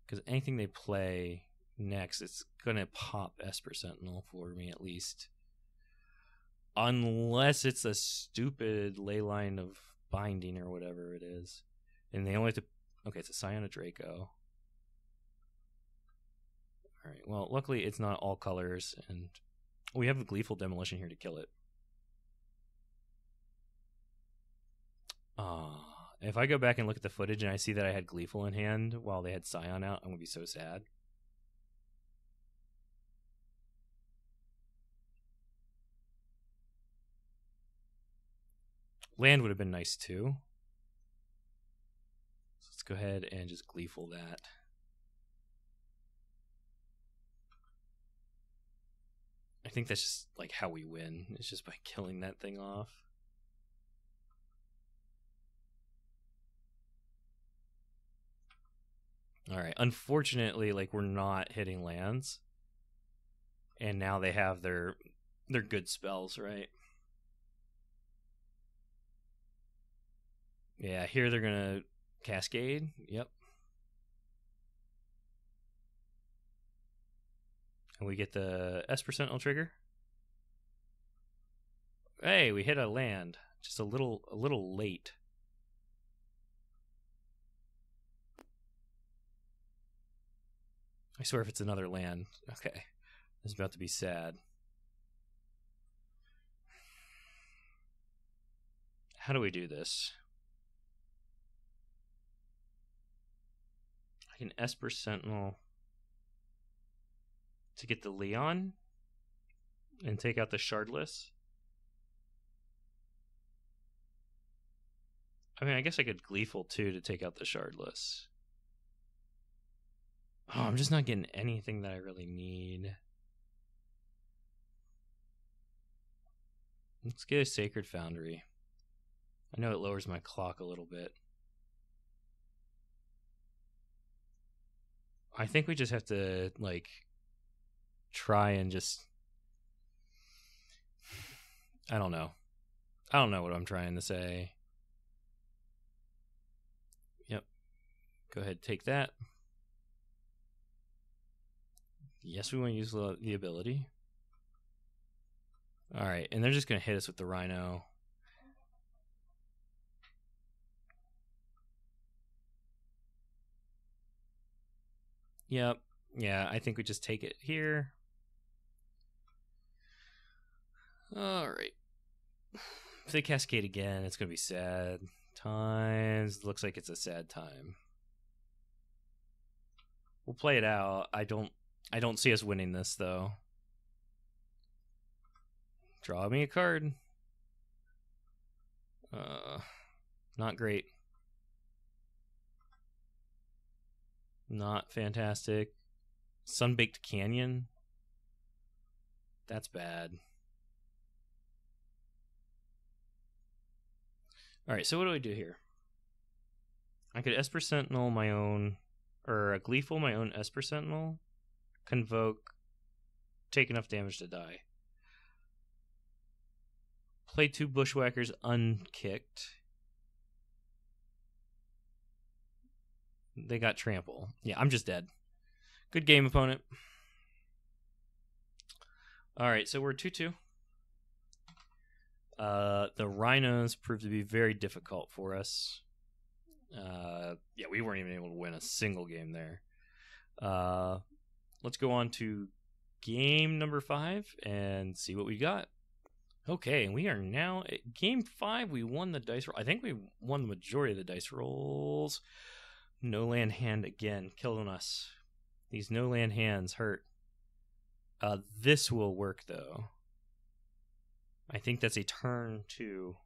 Because anything they play next, it's going to pop Esper Sentinel for me at least. Unless it's a stupid ley line of binding or whatever it is. And they only have to. Okay, it's a Scion of Draco. Alright, well, luckily it's not all colors, and we have the Gleeful Demolition here to kill it. Ah. Uh, if I go back and look at the footage and I see that I had Gleeful in hand while they had Scion out, I'm going to be so sad. Land would have been nice too. So let's go ahead and just gleeful that. I think that's just like how we win. It's just by killing that thing off. All right. Unfortunately, like we're not hitting lands. And now they have their their good spells, right? Yeah, here they're gonna cascade. Yep. And we get the Esper Sentinel trigger. Hey, we hit a land. Just a little a little late. I swear if it's another land. Okay. is about to be sad. How do we do this? I can Esper Sentinel to get the Leon and take out the Shardless. I mean, I guess I could Gleeful too to take out the Shardless. Oh, I'm just not getting anything that I really need. Let's get a Sacred Foundry. I know it lowers my clock a little bit. I think we just have to, like, try and just. I don't know. I don't know what I'm trying to say. Yep. Go ahead, take that. Yes, we want to use the ability. All right, and they're just going to hit us with the rhino. Yep. Yeah, I think we just take it here. All right. If they cascade again, it's going to be sad times. Looks like it's a sad time. We'll play it out. I don't I don't see us winning this though. Draw me a card. Uh not great. Not fantastic. Sunbaked Canyon. That's bad. Alright, so what do I do here? I could Esper Sentinel my own, or a Gleeful my own Esper Sentinel, Convoke, take enough damage to die. Play two Bushwhackers unkicked. They got trample. Yeah, I'm just dead. Good game, opponent. All right, so we're 2 2. Uh, the Rhinos proved to be very difficult for us. Uh, yeah, we weren't even able to win a single game there. Uh, let's go on to game number five and see what we got. Okay, and we are now at game five. We won the dice roll. I think we won the majority of the dice rolls. No land hand again, killing us. These no land hands hurt. Uh, this will work though. I think that's a turn to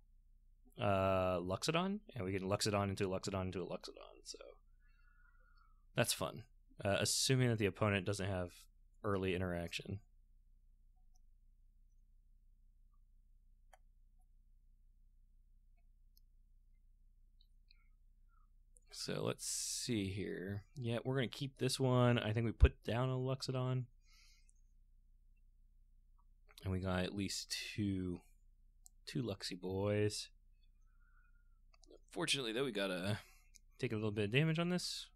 uh, Loxodon, and we can Loxodon into Loxodon into a Loxodon. So that's fun. Uh, assuming that the opponent doesn't have early interaction. So let's see here. Yeah, we're going to keep this one. I think we put down a Loxodon. And we got at least two two Luxy boys. Fortunately, though, we gotta take a little bit of damage on this.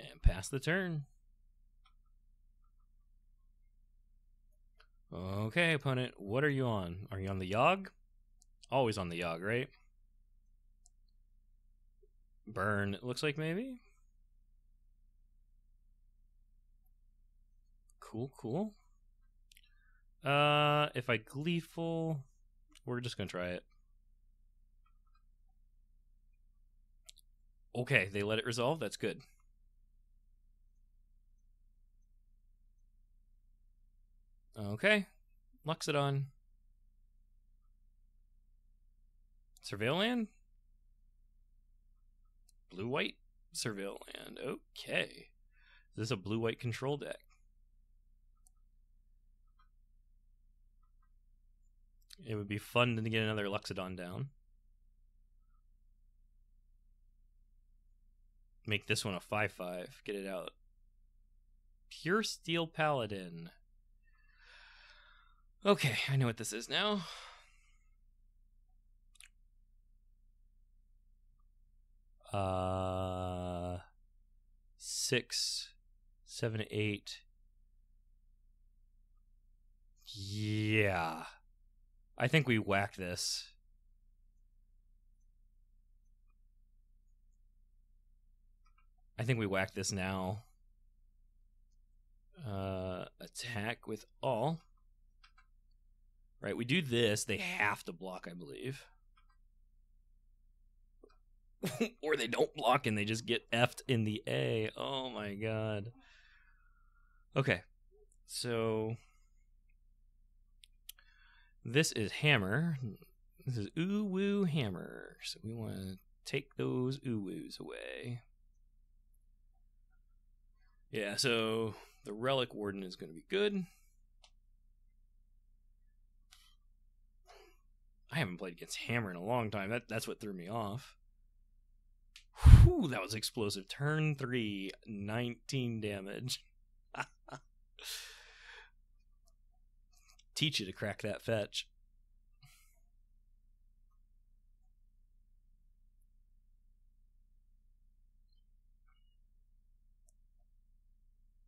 And pass the turn. Okay, opponent, what are you on? Are you on the Yogg? Always on the Yogg, right? Burn, it looks like maybe. Cool, cool. Uh, if I gleeful, we're just gonna try it. Okay, they let it resolve. That's good. Okay, Loxodon. Surveil land? Blue white surveil land. Okay. This is this a blue white control deck? It would be fun to get another Loxodon down. Make this one a 5 5. Get it out. Pure Steel Paladin. Okay, I know what this is now. Uh, six, seven, eight. Yeah. I think we whack this. I think we whack this now. Uh, attack with all. Right, we do this, they have to block, I believe. or they don't block and they just get effed in the A. Oh my god. Okay. So this is hammer. This is ooh woo hammer. So we want to take those ooh woos away. Yeah, so the relic warden is going to be good. I haven't played against hammer in a long time. That that's what threw me off. Whew, that was explosive. Turn three, 19 damage. Teach you to crack that fetch.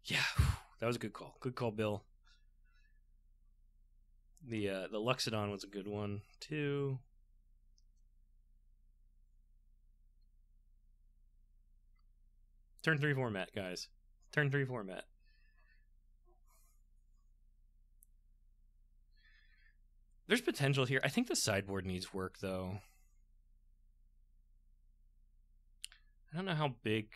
Yeah, that was a good call. Good call, Bill. The uh, the Loxodon was a good one too. Turn three format, guys. Turn three format. There's potential here. I think the sideboard needs work though. I don't know how big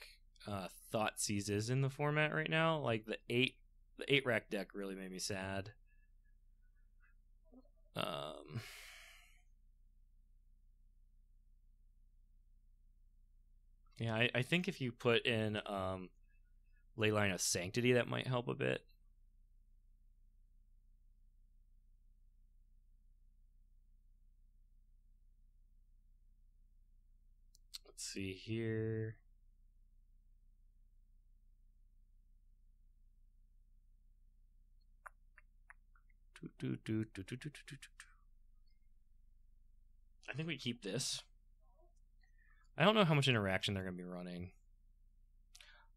uh, Thoughtseize is in the format right now. Like the eight, the eight rack deck really made me sad. Um, yeah, I, I think if you put in um, Leyline of Sanctity, that might help a bit. Let's see here. I think we keep this. I don't know how much interaction they're going to be running.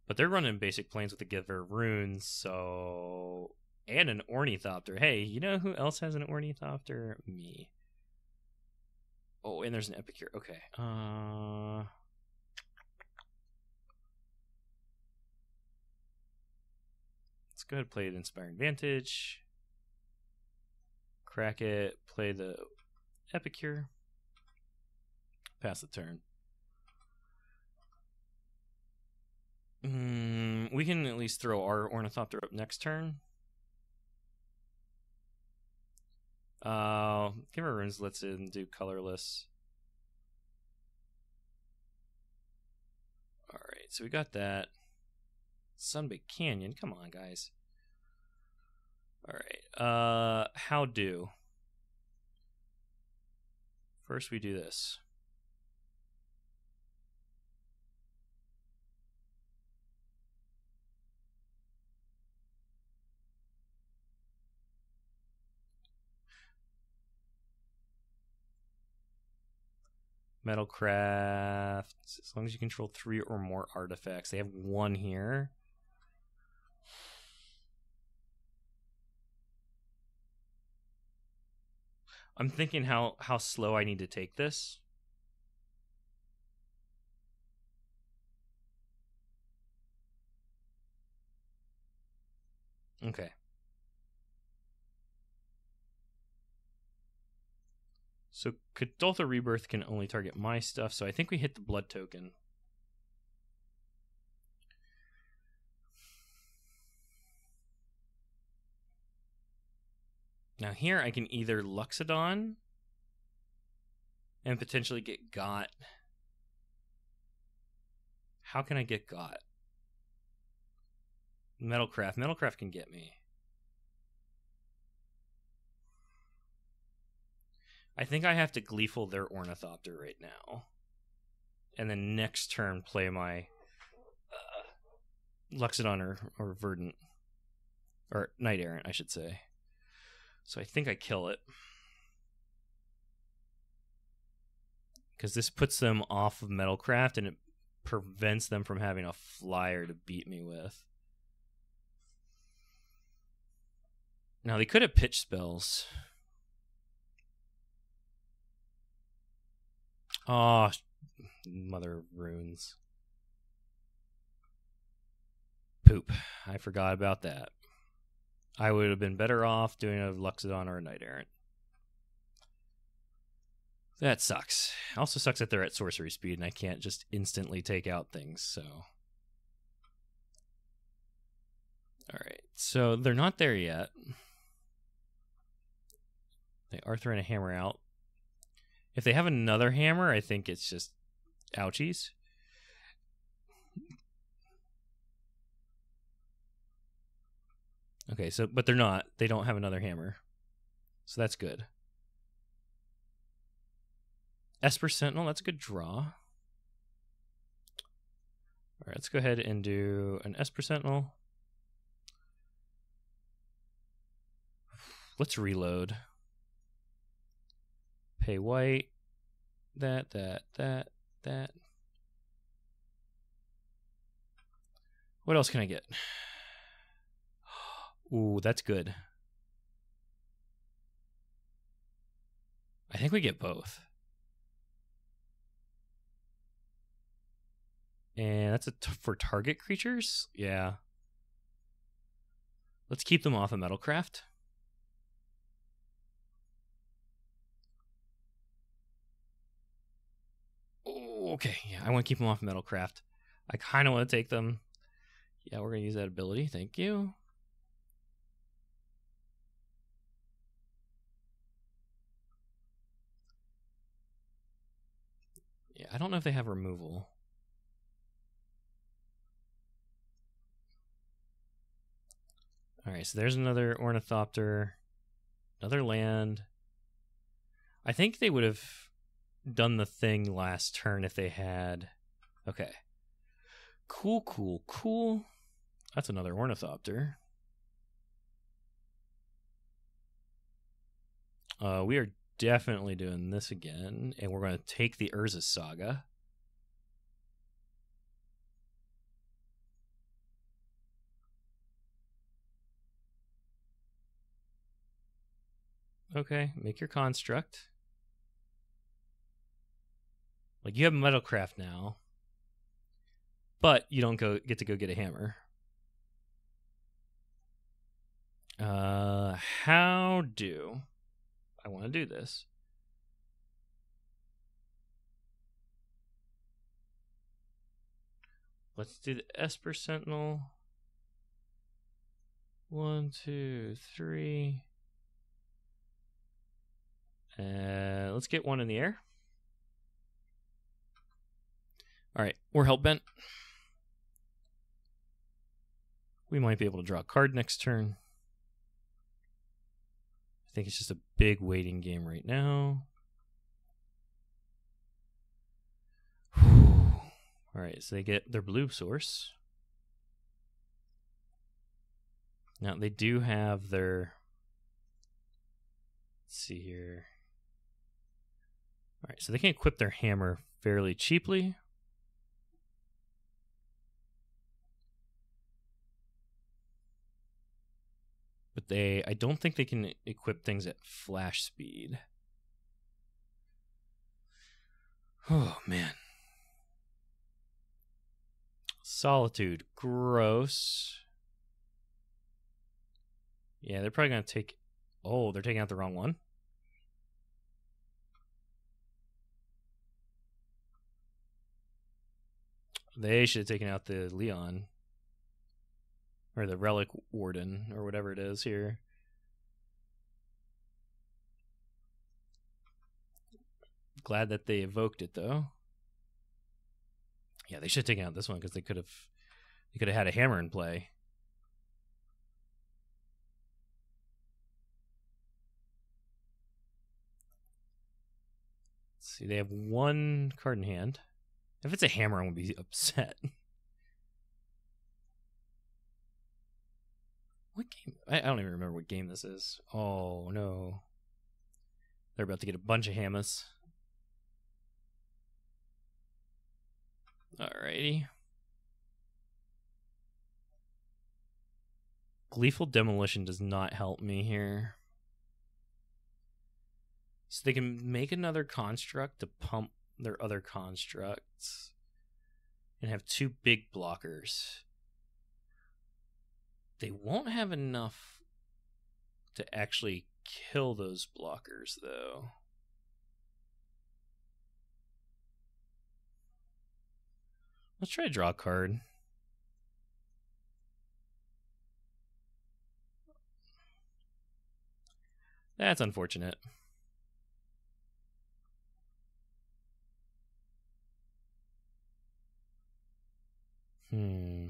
But they're running basic Plains with the Giver runes, so. And an Ornithopter. Hey, you know who else has an Ornithopter? Me. Oh, and there's an Epicure. Okay. Uh. Let's go ahead and play the Inspiring Vantage. Crack it. Play the Epicure. Pass the turn. Mm, we can at least throw our Ornithopter up next turn. Uh, give her runes lets do colorless. All right, so we got that. Sunbaked Canyon. Come on, guys. All right. Uh, how do? First, we do this. Metalcraft. As long as you control three or more artifacts. They have one here. I'm thinking how how slow I need to take this. Okay. So Kuldotha Rebirth can only target my stuff, so I think we hit the blood token. Now here I can either Loxodon and potentially get Got. How can I get Got? Metalcraft. Metalcraft can get me. I think I have to Gleeful their Ornithopter right now. And then next turn play my uh, Loxodon or, or Verdant. Or Knight Errant, I should say. So I think I kill it. Because this puts them off of Metalcraft and it prevents them from having a flyer to beat me with. Now they could have pitch spells. Oh, mother runes. Poop. I forgot about that. I would have been better off doing a Loxodon or a Knight Errant. That sucks. Also sucks that they're at sorcery speed and I can't just instantly take out things, so. Alright, so they're not there yet. They are throwing a hammer out. If they have another hammer, I think it's just ouchies. Okay, so but they're not. They don't have another hammer. So that's good. Esper Sentinel, that's a good draw. All right, let's go ahead and do an Esper Sentinel. Let's reload. Pay white. That, that, that, that. What else can I get? Ooh, that's good. I think we get both. And that's a t- for target creatures? Yeah. Let's keep them off of Metalcraft. Oh, okay, yeah, I want to keep them off of Metalcraft. I kind of want to take them. Yeah, we're going to use that ability. Thank you. Yeah, I don't know if they have removal. All right, so there's another ornithopter, another land. I think they would have done the thing last turn if they had. Okay. Cool, cool, cool. That's another ornithopter. Uh, we are definitely doing this again, and we're going to take the Urza Saga. Okay, make your construct. Like you have metalcraft now, but you don't go get to go get a hammer. Uh, how do I want to do this? Let's do the Esper Sentinel. One, two, three. Uh, let's get one in the air. All right, we're hell bent. We might be able to draw a card next turn. I think it's just a big waiting game right now. All right, so they get their blue source. Now they do have their. Let's see here. All right, so they can equip their hammer fairly cheaply. They, I don't think they can equip things at flash speed. Oh, man. Solitude, gross. Yeah, they're probably going to take. Oh, they're taking out the wrong one. They should have taken out the Leon. Or the Relic Warden, or whatever it is here. Glad that they evoked it, though. Yeah, they should have taken out this one because they could have they could have had a hammer in play. See, they have one card in hand. If it's a hammer, I'm gonna be upset. What game? I, don't even remember what game this is. Oh no. They're about to get a bunch of hammers. Alrighty. Gleeful Demolition does not help me here. So they can make another construct to pump their other constructs and have two big blockers. They won't have enough to actually kill those blockers, though. Let's try to draw a card. That's unfortunate. Hmm.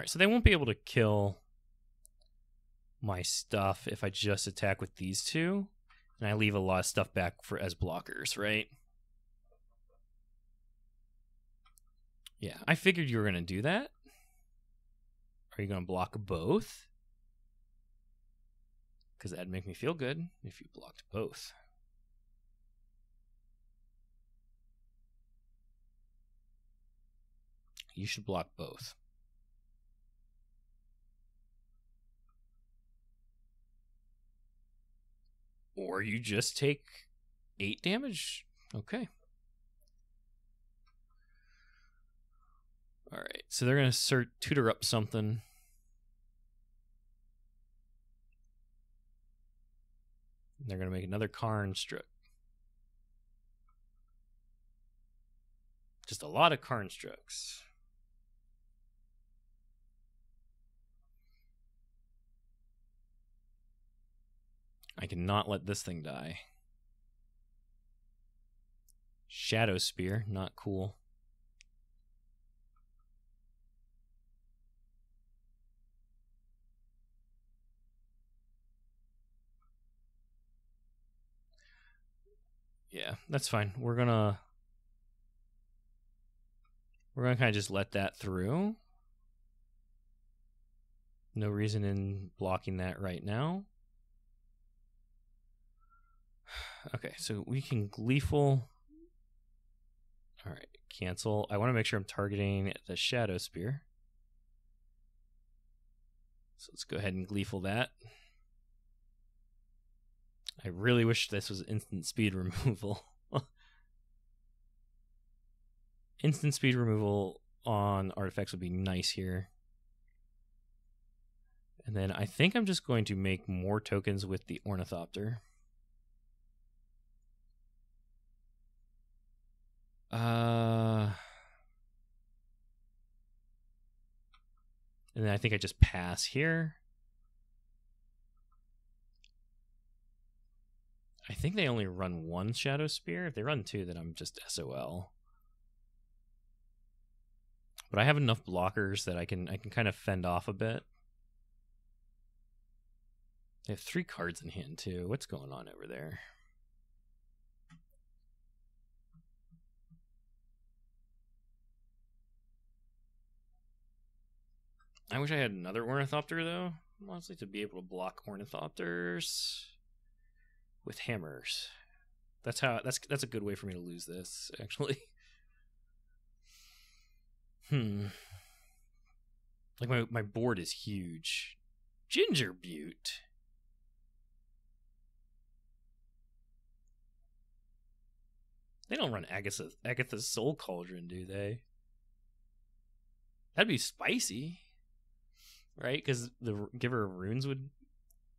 Right, so they won't be able to kill my stuff if I just attack with these two, and I leave a lot of stuff back for as blockers, right? Yeah, I figured you were to do that. Are you to block both? Because that'd make me feel good if you blocked both. You should block both. Or you just take eight damage. Okay. All right. So they're to tutor up something. They're to make another Karnstruct. Just a lot of Karnstructs. I cannot let this thing die. Shadow Spear, not cool. Yeah, that's fine. We're gonna we're gonna kind of just let that through. No reason in blocking that right now. Okay, so we can gleeful. All right, cancel. I want to make sure I'm targeting the shadow spear. So let's go ahead and gleeful that. I really wish this was instant speed removal. instant speed removal on artifacts would be nice here. And then I think I'm just going to make more tokens with the Ornithopter. Uh, and then I think I just pass here. I think they only run one Shadow Spear. If they run two, then I'm just SOL. But I have enough blockers that I can I can kind of fend off a bit. They have three cards in hand too. What's going on over there? I wish I had another ornithopter though, honestly, to be able to block ornithopters with hammers. That's how that's that's a good way for me to lose this, actually. Hmm. Like my my board is huge. Gingerbrute. They don't run Agatha Agatha's Soul Cauldron, do they? That'd be spicy right? Because the giver of runes would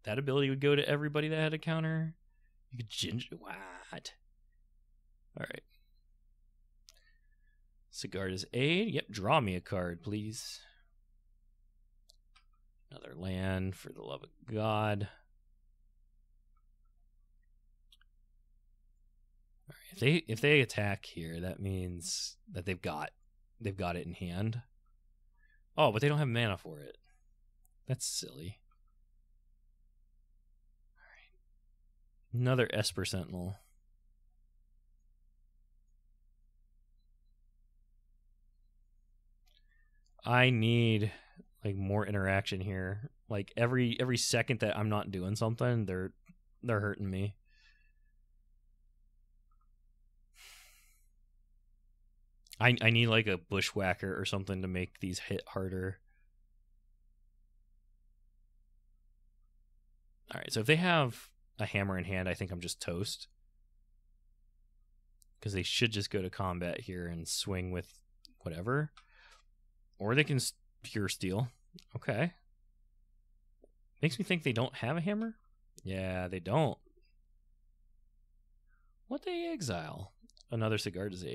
that ability would go to everybody that had a counter. You could ginger what? All right. Sigarda's aid. Yep, draw me a card, please. Another land for the love of God. All right, if they if they attack here, that means that they've got they've got it in hand. Oh, but they don't have mana for it. That's silly. Alright. Another Esper Sentinel. I need like more interaction here. Like every every second that I'm not doing something, they're they're hurting me. I I need like a bushwhacker or something to make these hit harder. All right, so if they have a hammer in hand, I think I'm just toast. Because they should just go to combat here and swing with whatever. Or they can pure steel. Okay. Makes me think they don't have a hammer. Yeah, they don't. What they exile? Another Sigarda's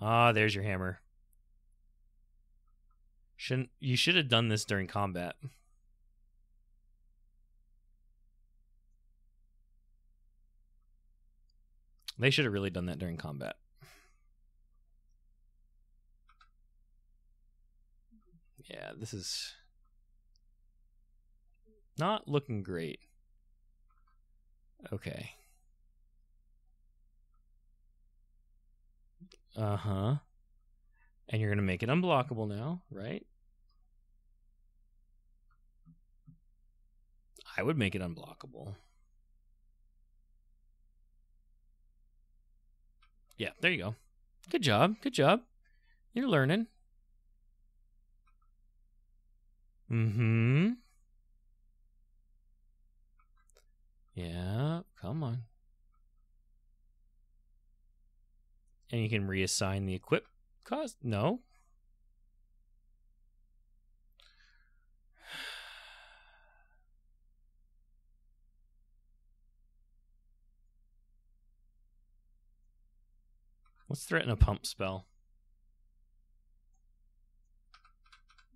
Ah, there's your hammer. Shouldn't you should have done this during combat. They should have really done that during combat. Yeah, this is not looking great. Okay. Uh huh. And you're going to make it unblockable now, right? I would make it unblockable. Yeah, there you go. Good job. Good job. You're learning. Mm-hmm. Yeah, come on. And you can reassign the equip cost? No. Let's threaten a pump spell.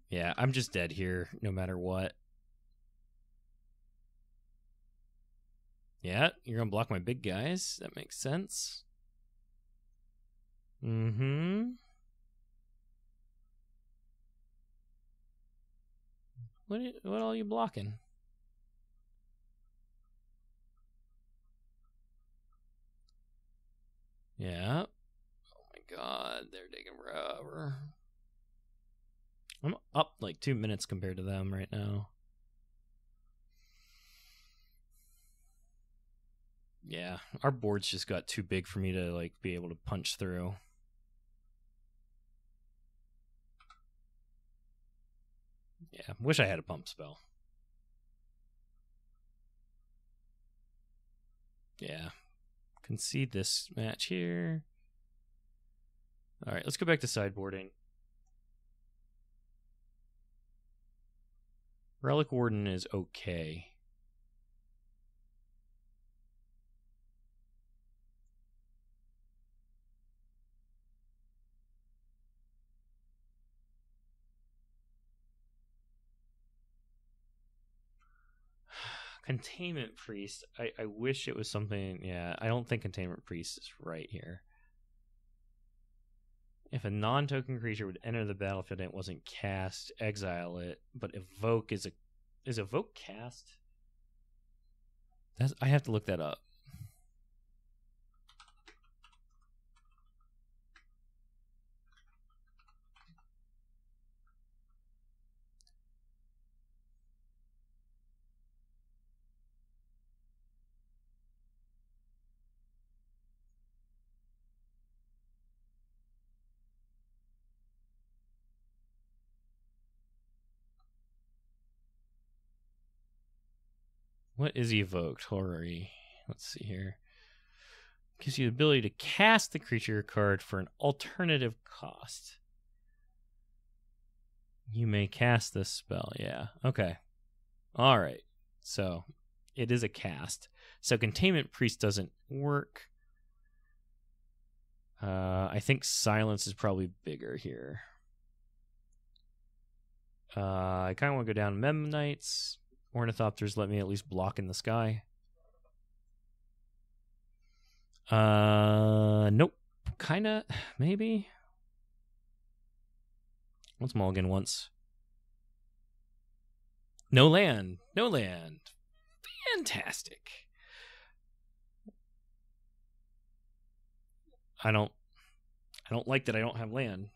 Yeah, I'm just dead here no matter what. Yeah, you're gonna block my big guys. That makes sense. Mm-hmm. What are, what all you blocking? Yeah. God, they're taking forever. I'm up like two minutes compared to them right now. Yeah, our boards just got too big for me to like be able to punch through. Yeah, wish I had a pump spell. Yeah. Concede this match here. All right, let's go back to sideboarding. Relic Warden is okay. Containment Priest. I, I wish it was something. Yeah, I don't think Containment Priest is right here. If a non-token creature would enter the battlefield and it wasn't cast, exile it. But evoke is a is evoke cast? That's I have to look that up. What is evoked? Horary. Let's see here. Gives you the ability to cast the creature card for an alternative cost. You may cast this spell. Yeah. Okay. All right. So it is a cast. So containment priest doesn't work. Uh, I think silence is probably bigger here. Uh, I kind of want to go down Memnites. Ornithopters let me at least block in the sky. Uh, nope. Kinda, maybe. Let's mulligan once. No land. No land. Fantastic. I don't I don't like that I don't have land.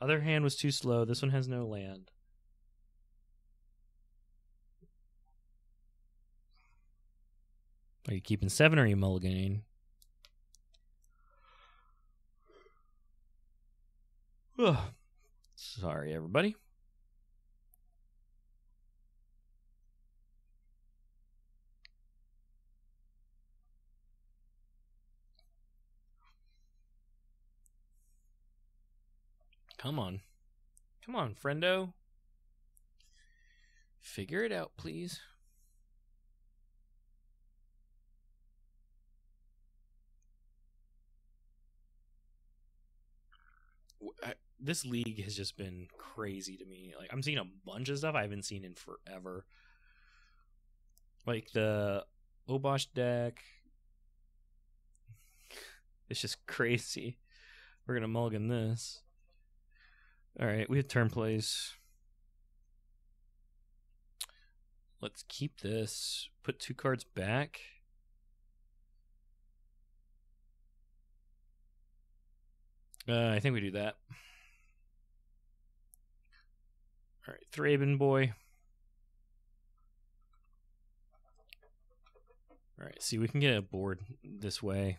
Other hand was too slow. This one has no land. Are you keeping seven or are you mulliganing? Ugh. Sorry, everybody. Come on. Come on, friendo. Figure it out, please. This league has just been crazy to me. Like I'm seeing a bunch of stuff I haven't seen in forever. Like the Obosh deck. It's just crazy. We're gonna mulligan this. Alright, we have turn plays. Let's keep this. Put two cards back. Uh, I think we do that. All right, Thraben boy. All right, see, we can get a board this way.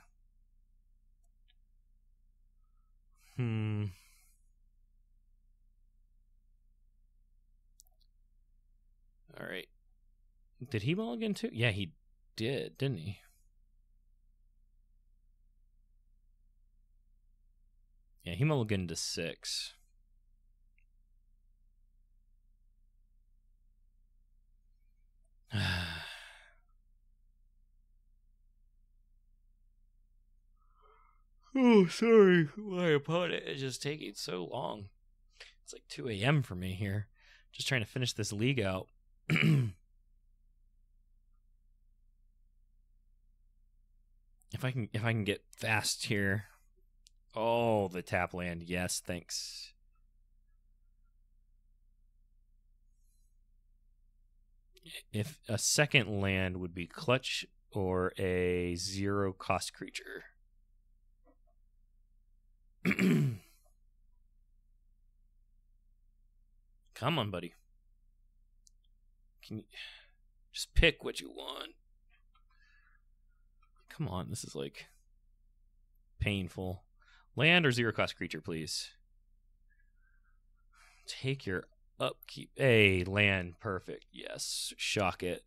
Hmm. All right. Did he mulligan too? Yeah, he did, didn't he? Yeah, he mulliganed to six. oh, sorry. My opponent is just taking so long. It's like 2 a.m. for me here. Just trying to finish this league out. if I can if I can get fast here. Oh, the tap land. Yes, thanks. If a second land would be clutch or a zero cost creature. Come on, buddy. Can you just pick what you want? Come on, this is like painful. Land or zero cost creature, please. Take your upkeep. Hey, land. Perfect. Yes. Shock it.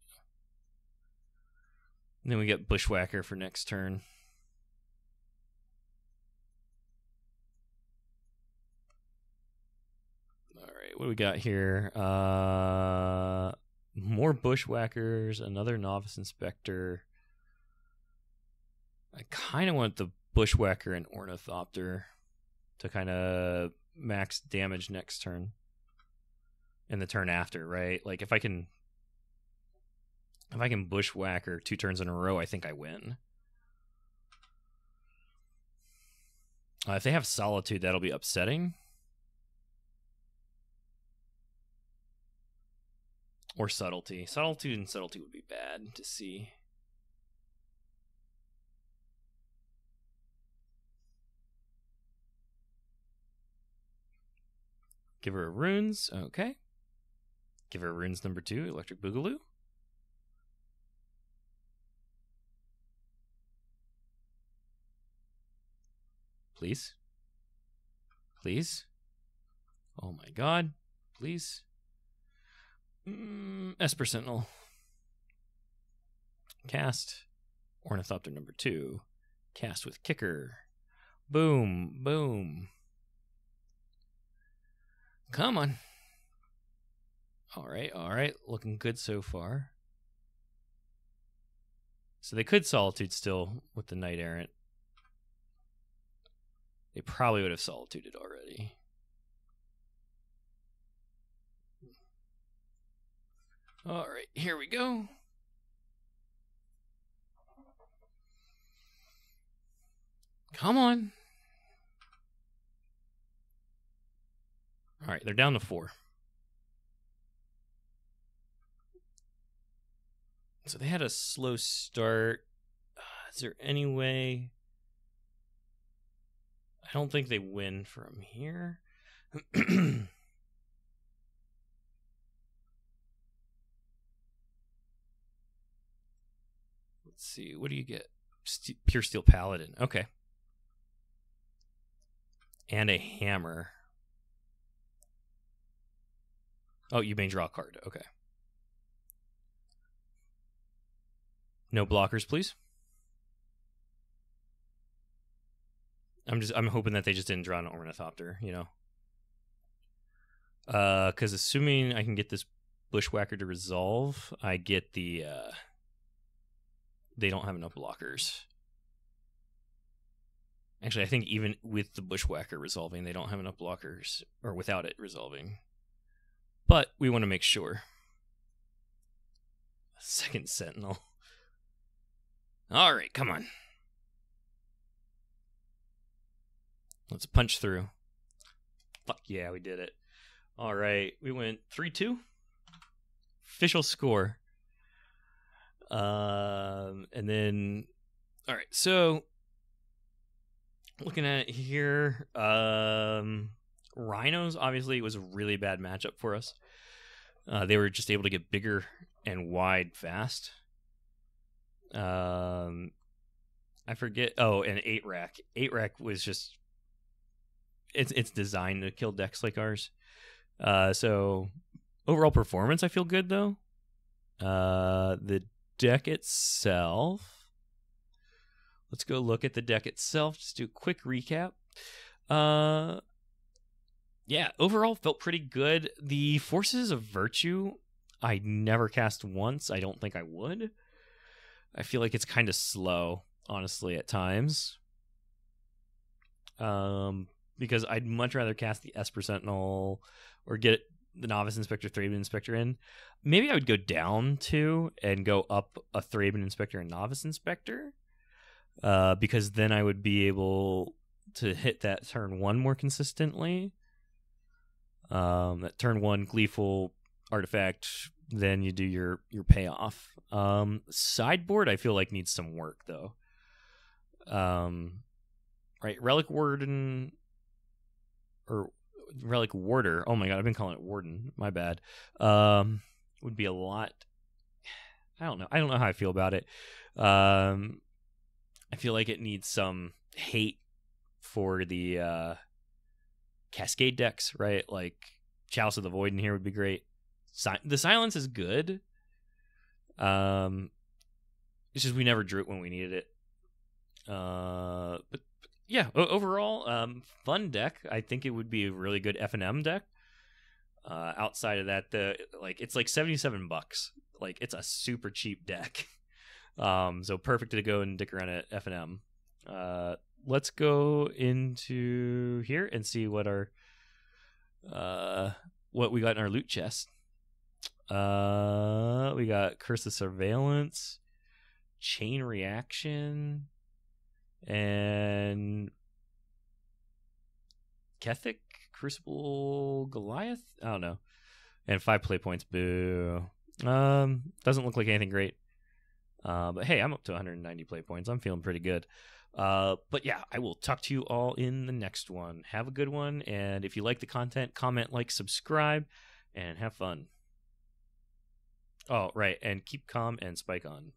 And then we get Bushwhacker for next turn. All right, what do we got here? Uh more bushwhackers, another novice inspector. I kind of want the bushwhacker and ornithopter to kind of max damage next turn and the turn after, right? Like if I can if I can bushwhacker two turns in a row, I think I win. Uh, if they have solitude, that'll be upsetting. Or subtlety. Subtlety and subtlety would be bad to see. Give her runes. Okay. Give her runes number two, Electric Boogaloo. Please. Please. Oh my god. Please. Mm, Esper Sentinel. Cast. Ornithopter number two. Cast with Kicker. Boom. Boom. Come on. All right, all right. Looking good so far. So they could Solitude still with the Knight Errant. They probably would have Solituded already. All right, here we go. Come on. All right, they're down to four. So they had a slow start. Uh, is there any way? I don't think they win from here. Let's see. What do you get? St- Pure Steel Paladin. Okay. And a hammer. Oh, you may draw a card. Okay. No blockers, please. I'm just I'm hoping that they just didn't draw an ornithopter, you know. Uh, because assuming I can get this bushwhacker to resolve, I get the uh. They don't have enough blockers. Actually, I think even with the bushwhacker resolving, they don't have enough blockers, or without it resolving. But we want to make sure. Second sentinel. All right, come on. Let's punch through. Fuck yeah, we did it. All right, we went 3 2. Official score. Um, and then, all right, so looking at it here, um, Rhinos obviously was a really bad matchup for us. Uh, they were just able to get bigger and wide fast. Um, I forget. Oh, and eight rack. Eight rack was just it's it's designed to kill decks like ours. Uh, so overall performance, I feel good though. Uh, the deck itself. Let's go look at the deck itself. Just do a quick recap. Uh, yeah, overall felt pretty good. The Forces of Virtue, I never cast once. I don't think I would. I feel like it's kind of slow, honestly, at times. Um, because I'd much rather cast the Esper Sentinel or get the Novice Inspector, Thraben Inspector in. Maybe I would go down two and go up a Thraben Inspector and Novice Inspector. Uh, because then I would be able to hit that turn one more consistently. Um, that turn one gleeful artifact, then you do your your payoff. Um, sideboard I feel like needs some work though. Um, right, relic warden or relic warder. Oh my god, I've been calling it warden. My bad. Um, would be a lot. I don't know. I don't know how I feel about it. Um, I feel like it needs some hate for the uh, Cascade decks, right? Like Chalice of the Void in here would be great. Si- the Silence is good. Um, it's just we never drew it when we needed it. Uh, but, yeah, o- overall, um, fun deck. I think it would be a really good F and M deck. Uh, outside of that, the like it's like seventy seven bucks. Like it's a super cheap deck. Um, so perfect to go and dick around at F and M. Uh, let's go into here and see what our uh what we got in our loot chest. Uh, we got Curse of Surveillance, Chain Reaction, and Kethic Crucible Goliath. I don't know, and five play points. Boo. Um, doesn't look like anything great. Uh, but hey, I'm up to 190 play points. I'm feeling pretty good. Uh, but yeah, I will talk to you all in the next one. Have a good one. And if you like the content, comment, like, subscribe, and have fun. Oh, right. And keep calm and spike on.